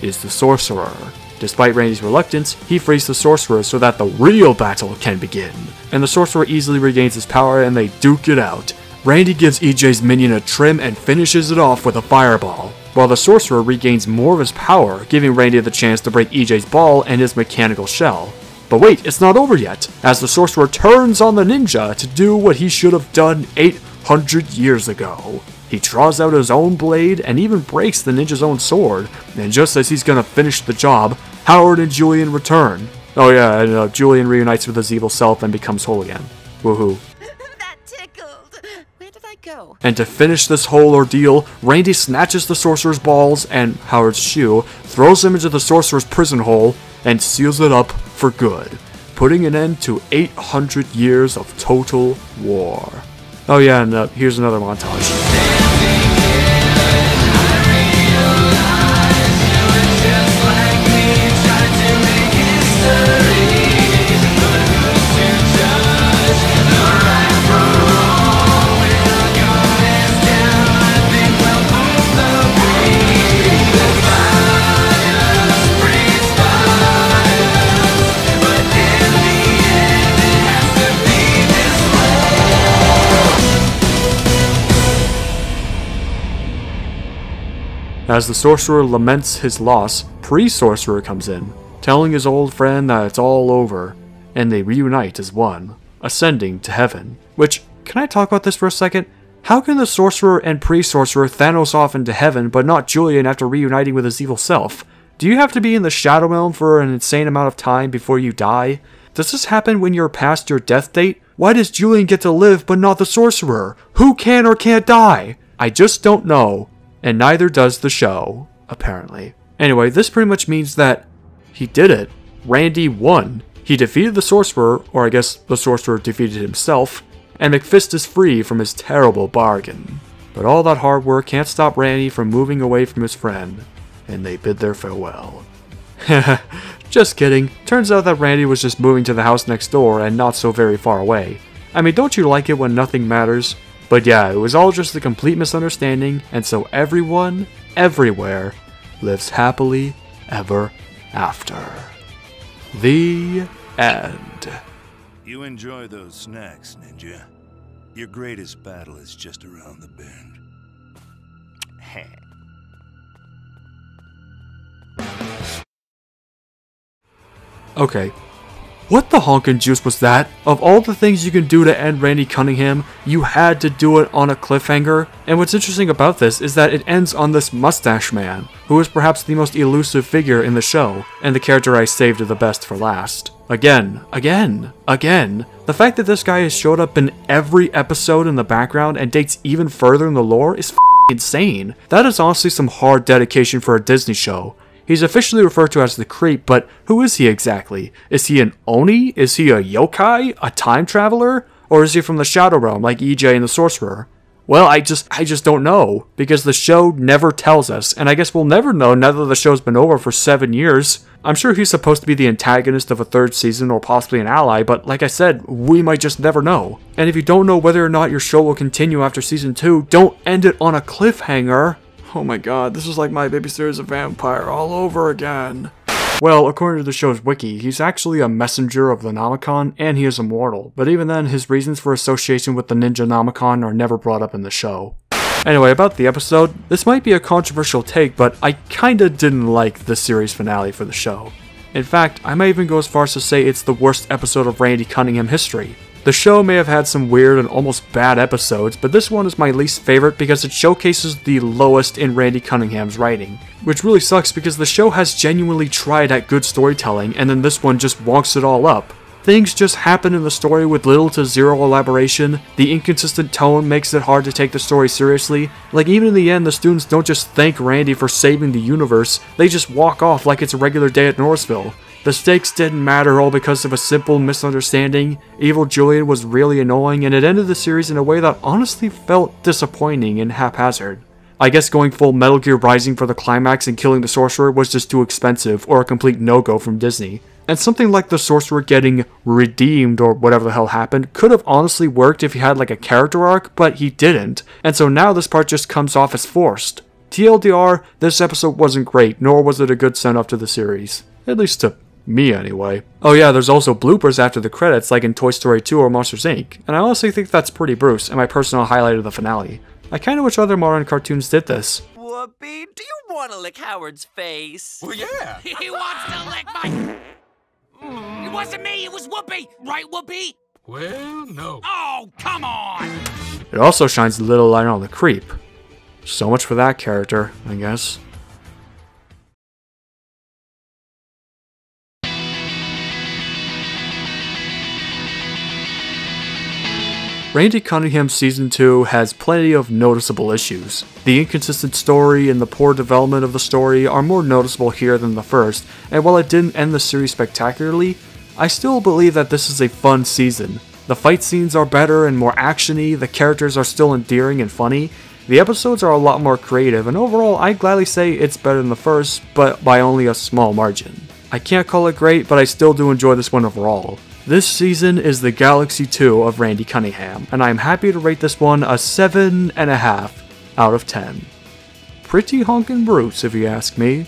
is the sorcerer. Despite Randy's reluctance, he frees the sorcerer so that the real battle can begin, and the sorcerer easily regains his power and they duke it out. Randy gives EJ's minion a trim and finishes it off with a fireball, while the sorcerer regains more of his power, giving Randy the chance to break EJ's ball and his mechanical shell. But wait, it's not over yet, as the sorcerer turns on the ninja to do what he should have done 800 years ago. He draws out his own blade and even breaks the ninja's own sword, and just as he's gonna finish the job, Howard and Julian return. Oh yeah, and uh, Julian reunites with his evil self and becomes whole again. Woohoo. (laughs) Where did I go? And to finish this whole ordeal, Randy snatches the sorcerer's balls and Howard's shoe, throws them into the sorcerer's prison hole, and seals it up for good, putting an end to 800 years of total war. Oh yeah, and uh, here's another montage. As the sorcerer laments his loss, pre-sorcerer comes in, telling his old friend that it's all over, and they reunite as one, ascending to heaven. Which, can I talk about this for a second? How can the sorcerer and pre-sorcerer Thanos off into heaven, but not Julian after reuniting with his evil self? Do you have to be in the Shadow Realm for an insane amount of time before you die? Does this happen when you're past your death date? Why does Julian get to live but not the sorcerer? Who can or can't die? I just don't know and neither does the show, apparently. Anyway, this pretty much means that he did it. Randy won. He defeated the sorcerer, or I guess the sorcerer defeated himself, and McFist is free from his terrible bargain. But all that hard work can't stop Randy from moving away from his friend, and they bid their farewell. (laughs) just kidding. Turns out that Randy was just moving to the house next door and not so very far away. I mean, don't you like it when nothing matters? But yeah, it was all just a complete misunderstanding, and so everyone, everywhere, lives happily ever after. The end. You enjoy those snacks, Ninja. Your greatest battle is just around the bend. Okay. What the honkin' juice was that? Of all the things you can do to end Randy Cunningham, you had to do it on a cliffhanger? And what's interesting about this is that it ends on this mustache man, who is perhaps the most elusive figure in the show, and the character I saved the best for last. Again, again, again. The fact that this guy has showed up in every episode in the background and dates even further in the lore is insane. That is honestly some hard dedication for a Disney show. He's officially referred to as the Creep, but who is he exactly? Is he an Oni? Is he a yokai? A time traveler? Or is he from the Shadow Realm like EJ and the Sorcerer? Well, I just I just don't know because the show never tells us, and I guess we'll never know now that the show's been over for 7 years. I'm sure he's supposed to be the antagonist of a third season or possibly an ally, but like I said, we might just never know. And if you don't know whether or not your show will continue after season 2, don't end it on a cliffhanger. Oh my god, this is like my Baby babysitter's a vampire all over again. Well, according to the show's wiki, he's actually a messenger of the Nomicon and he is immortal, but even then, his reasons for association with the Ninja Nomicon are never brought up in the show. Anyway, about the episode, this might be a controversial take, but I kinda didn't like the series finale for the show. In fact, I might even go as far as to say it's the worst episode of Randy Cunningham history. The show may have had some weird and almost bad episodes, but this one is my least favorite because it showcases the lowest in Randy Cunningham's writing. Which really sucks because the show has genuinely tried at good storytelling, and then this one just wonks it all up. Things just happen in the story with little to zero elaboration, the inconsistent tone makes it hard to take the story seriously, like even in the end the students don't just thank Randy for saving the universe, they just walk off like it's a regular day at Norrisville. The stakes didn't matter all because of a simple misunderstanding, Evil Julian was really annoying, and it ended the series in a way that honestly felt disappointing and haphazard. I guess going full Metal Gear Rising for the climax and killing the sorcerer was just too expensive, or a complete no-go from Disney. And something like the sorcerer getting redeemed or whatever the hell happened could have honestly worked if he had like a character arc, but he didn't, and so now this part just comes off as forced. TLDR, this episode wasn't great, nor was it a good send off to the series. At least to me, anyway. Oh yeah, there's also bloopers after the credits, like in Toy Story 2 or Monsters Inc., and I honestly think that's pretty Bruce, and my personal highlight of the finale. I kinda wish other modern cartoons did this. Whoopi, do you want to lick Howard's face? Well, yeah. (laughs) he wants to lick my. (laughs) It wasn't me, it was Whoopi! Right, Whoopi? Well, no. Oh, come on! It also shines a little light on the creep. So much for that character, I guess. Randy Cunningham Season 2 has plenty of noticeable issues. The inconsistent story and the poor development of the story are more noticeable here than the first, and while it didn't end the series spectacularly, I still believe that this is a fun season. The fight scenes are better and more actiony, the characters are still endearing and funny, the episodes are a lot more creative, and overall I'd gladly say it's better than the first, but by only a small margin. I can't call it great, but I still do enjoy this one overall. This season is the Galaxy 2 of Randy Cunningham, and I'm happy to rate this one a 7.5 out of 10. Pretty honkin' Bruce, if you ask me.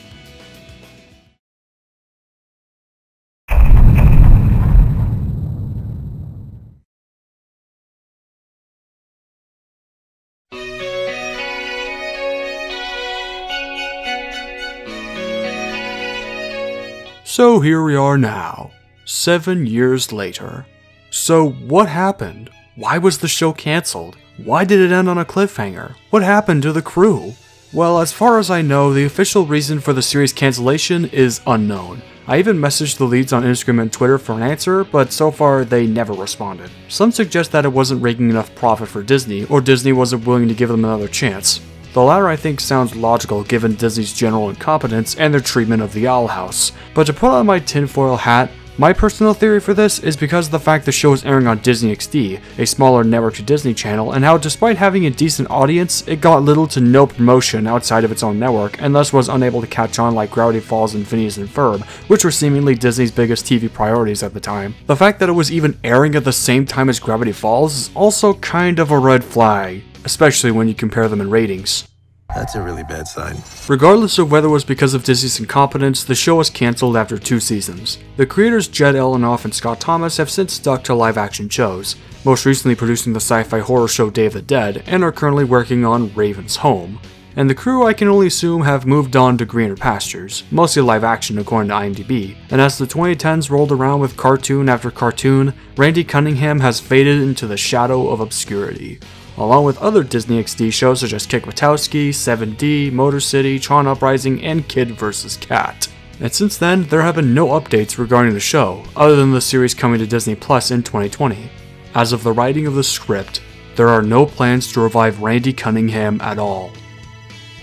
So here we are now, seven years later. So what happened? Why was the show cancelled? Why did it end on a cliffhanger? What happened to the crew? Well, as far as I know, the official reason for the series cancellation is unknown. I even messaged the leads on Instagram and Twitter for an answer, but so far they never responded. Some suggest that it wasn't raking enough profit for Disney, or Disney wasn't willing to give them another chance. The latter I think sounds logical given Disney's general incompetence and their treatment of the Owl House. But to put on my tinfoil hat, my personal theory for this is because of the fact the show is airing on Disney XD, a smaller network to Disney Channel, and how despite having a decent audience, it got little to no promotion outside of its own network, and thus was unable to catch on like Gravity Falls and Phineas and Ferb, which were seemingly Disney's biggest TV priorities at the time. The fact that it was even airing at the same time as Gravity Falls is also kind of a red flag, especially when you compare them in ratings. That's a really bad sign. Regardless of whether it was because of Disney's incompetence, the show was cancelled after two seasons. The creators Jed Elinoff and Scott Thomas have since stuck to live action shows, most recently producing the sci fi horror show Day of the Dead, and are currently working on Raven's Home. And the crew, I can only assume, have moved on to greener pastures, mostly live action according to IMDb. And as the 2010s rolled around with cartoon after cartoon, Randy Cunningham has faded into the shadow of obscurity along with other Disney XD shows such as Kick Buttowski, 7D, Motor City, Tron Uprising, and Kid vs. Kat. And since then, there have been no updates regarding the show, other than the series coming to Disney Plus in 2020. As of the writing of the script, there are no plans to revive Randy Cunningham at all.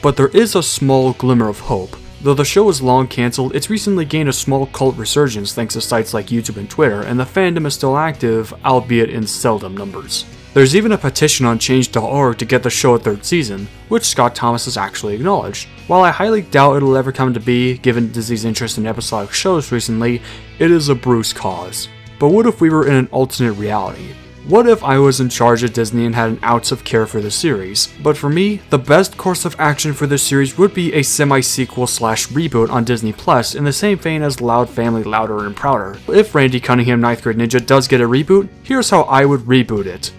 But there is a small glimmer of hope. Though the show was long cancelled, it's recently gained a small cult resurgence thanks to sites like YouTube and Twitter, and the fandom is still active, albeit in seldom numbers. There's even a petition on change.org to get the show a third season, which Scott Thomas has actually acknowledged. While I highly doubt it'll ever come to be, given Disney's interest in episodic shows recently, it is a Bruce cause. But what if we were in an alternate reality? What if I was in charge of Disney and had an ounce of care for the series? But for me, the best course of action for this series would be a semi-sequel slash reboot on Disney Plus in the same vein as Loud Family Louder and Prouder. If Randy Cunningham 9th Grade Ninja does get a reboot, here's how I would reboot it.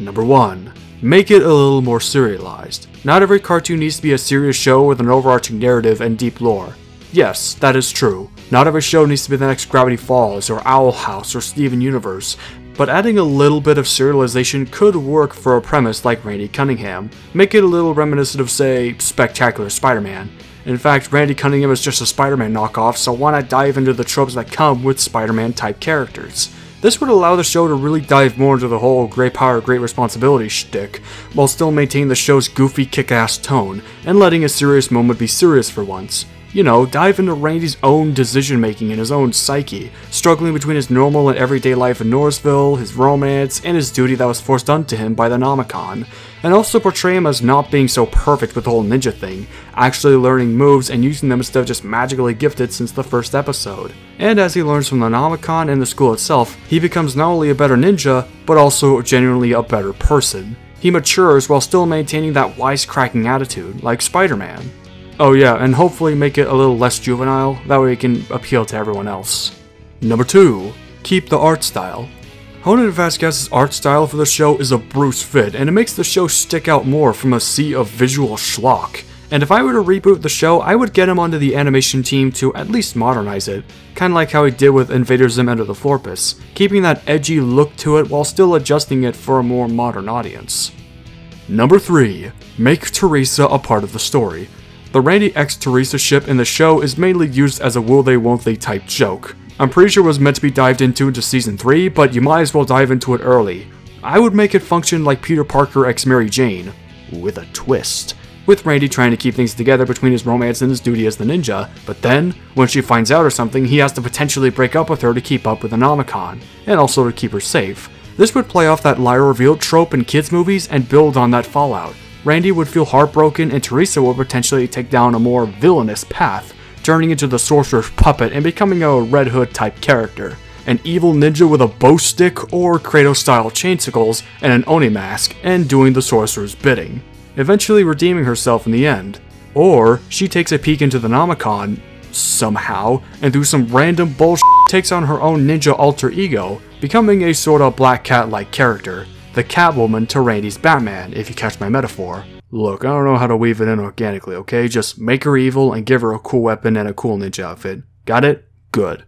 Number 1. Make it a little more serialized. Not every cartoon needs to be a serious show with an overarching narrative and deep lore. Yes, that is true. Not every show needs to be the next Gravity Falls or Owl House or Steven Universe, but adding a little bit of serialization could work for a premise like Randy Cunningham. Make it a little reminiscent of, say, Spectacular Spider-Man. In fact, Randy Cunningham is just a Spider-Man knockoff, so why not dive into the tropes that come with Spider-Man type characters? This would allow the show to really dive more into the whole great power, great responsibility shtick, while still maintaining the show's goofy kick-ass tone, and letting a serious moment be serious for once. You know, dive into Randy's own decision making and his own psyche, struggling between his normal and everyday life in Norrisville, his romance, and his duty that was forced onto him by the Nomicon, and also portray him as not being so perfect with the whole ninja thing, actually learning moves and using them instead of just magically gifted since the first episode. And as he learns from the Nomicon and the school itself, he becomes not only a better ninja, but also genuinely a better person. He matures while still maintaining that wisecracking attitude, like Spider-Man. Oh yeah, and hopefully make it a little less juvenile, that way it can appeal to everyone else. Number 2. Keep the art style. Jhonen Vasquez's art style for the show is a Bruce fit, and it makes the show stick out more from a sea of visual schlock. And if I were to reboot the show, I would get him onto the animation team to at least modernize it, kinda like how he did with Invader Zim Enter the Florpus, keeping that edgy look to it while still adjusting it for a more modern audience. Number 3. Make Theresa a part of the story. The Randy X Theresa ship in the show is mainly used as a will they won't they type joke. I'm pretty sure it was meant to be dived into into season 3, but you might as well dive into it early. I would make it function like Peter Parker x Mary Jane, with a twist. With Randy trying to keep things together between his romance and his duty as the ninja, but then, when she finds out or something, he has to potentially break up with her to keep up with the Nomicon, and also to keep her safe. This would play off that lie revealed trope in kids' movies and build on that fallout. Randy would feel heartbroken and Theresa would potentially take down a more villainous path, turning into the sorcerer's puppet and becoming a Red Hood type character. An evil ninja with a bow stick or Kratos style chainsicles and an Oni mask, and doing the sorcerer's bidding, eventually redeeming herself in the end. Or she takes a peek into the Nomicon, somehow, and through some random bullshit takes on her own ninja alter ego, becoming a sorta Black Cat like character, the Catwoman to Randy's Batman, if you catch my metaphor. Look, I don't know how to weave it in organically, okay? Just make her evil and give her a cool weapon and a cool ninja outfit. Got it? Good.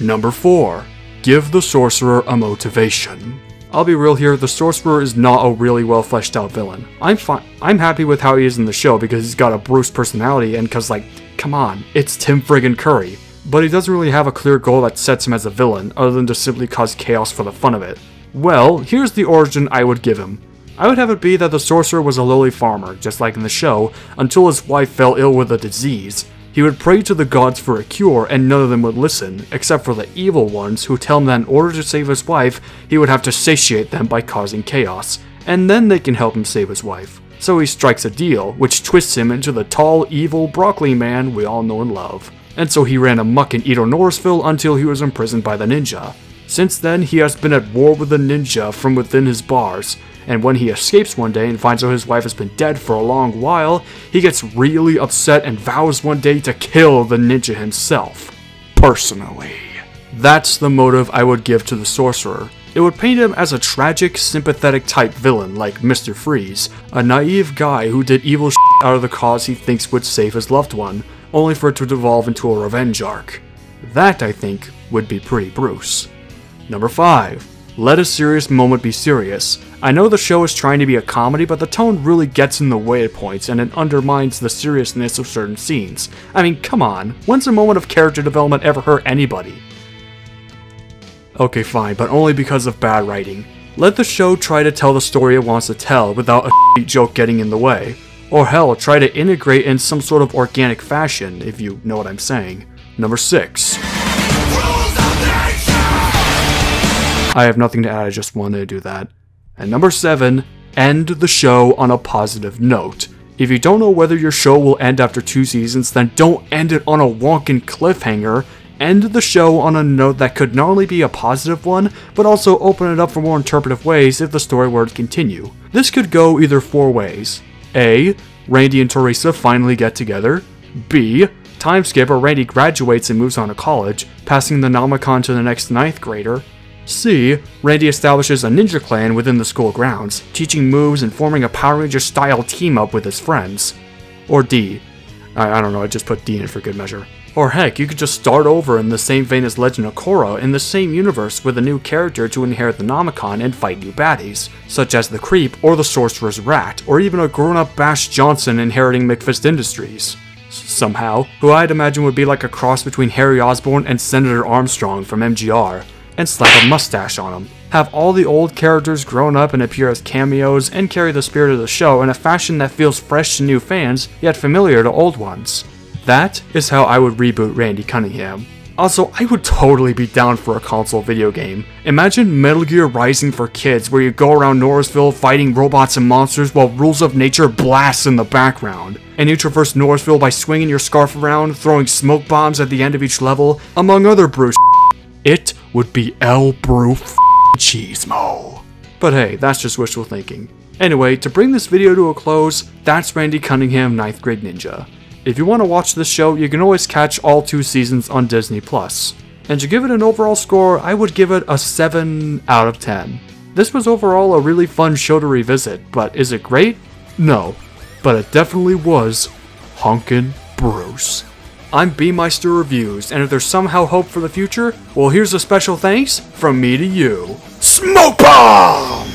Number 4. Give the Sorcerer a motivation. I'll be real here, the Sorcerer is not a really well fleshed out villain. I'm fine. I'm happy with how he is in the show because he's got a Bruce personality and cause like, come on, it's Tim friggin' Curry. But he doesn't really have a clear goal that sets him as a villain, other than to simply cause chaos for the fun of it. Well, here's the origin I would give him. I would have it be that the sorcerer was a lowly farmer, just like in the show, until his wife fell ill with a disease. He would pray to the gods for a cure, and none of them would listen, except for the evil ones who tell him that in order to save his wife, he would have to satiate them by causing chaos, and then they can help him save his wife. So he strikes a deal, which twists him into the tall, evil broccoli man we all know and love. And so he ran amuck in Edo Norrisville until he was imprisoned by the ninja. Since then, he has been at war with the ninja from within his bars, and when he escapes one day and finds out his wife has been dead for a long while, he gets really upset and vows one day to kill the ninja himself. Personally. That's the motive I would give to the sorcerer. It would paint him as a tragic, sympathetic type villain like Mr. Freeze, a naive guy who did evil out of the cause he thinks would save his loved one, only for it to devolve into a revenge arc. That, I think, would be pretty Bruce. Number 5. Let a serious moment be serious. I know the show is trying to be a comedy, but the tone really gets in the way at points and it undermines the seriousness of certain scenes. I mean, come on, when's a moment of character development ever hurt anybody? Okay, fine, but only because of bad writing. Let the show try to tell the story it wants to tell without a joke getting in the way. Or hell, try to integrate in some sort of organic fashion, if you know what I'm saying. Number 6. I have nothing to add, I just wanted to do that. And number 7. End the show on a positive note. If you don't know whether your show will end after two seasons, then don't end it on a wonkin' cliffhanger. End the show on a note that could not only be a positive one, but also open it up for more interpretive ways if the story were to continue. This could go either four ways. A. Randy and Theresa finally get together. B. Time skip where Randy graduates and moves on to college, passing the Nomicon to the next ninth grader. C. Randy establishes a ninja clan within the school grounds, teaching moves and forming a Power Ranger style team up with his friends. Or D. I, I don't know, I just put D in for good measure. Or heck, you could just start over in the same vein as Legend of Korra in the same universe with a new character to inherit the Nomicon and fight new baddies, such as the Creep or the Sorcerer's Rat, or even a grown up Bash Johnson inheriting McFist Industries. Somehow, who I'd imagine would be like a cross between Harry Osborn and Senator Armstrong from MGR, and slap a mustache on him. Have all the old characters grown up and appear as cameos and carry the spirit of the show in a fashion that feels fresh to new fans, yet familiar to old ones. That is how I would reboot Randy Cunningham. Also, I would totally be down for a console video game. Imagine Metal Gear Rising for kids where you go around Norrisville fighting robots and monsters while Rules of Nature blasts in the background. And you traverse Norrisville by swinging your scarf around, throwing smoke bombs at the end of each level, among other Bruce (laughs) It would be El Brew Cheesemo. But hey, that's just wishful thinking. Anyway, to bring this video to a close, that's Randy Cunningham 9th Grade Ninja. If you want to watch this show, you can always catch all two seasons on Disney+. Plus. And to give it an overall score, I would give it a 7 out of 10. This was overall a really fun show to revisit, but is it great? No. But it definitely was Honkin' Bruce. I'm BeeMaister Reviews, and if there's somehow hope for the future, well here's a special thanks from me to you. Smoke Bomb!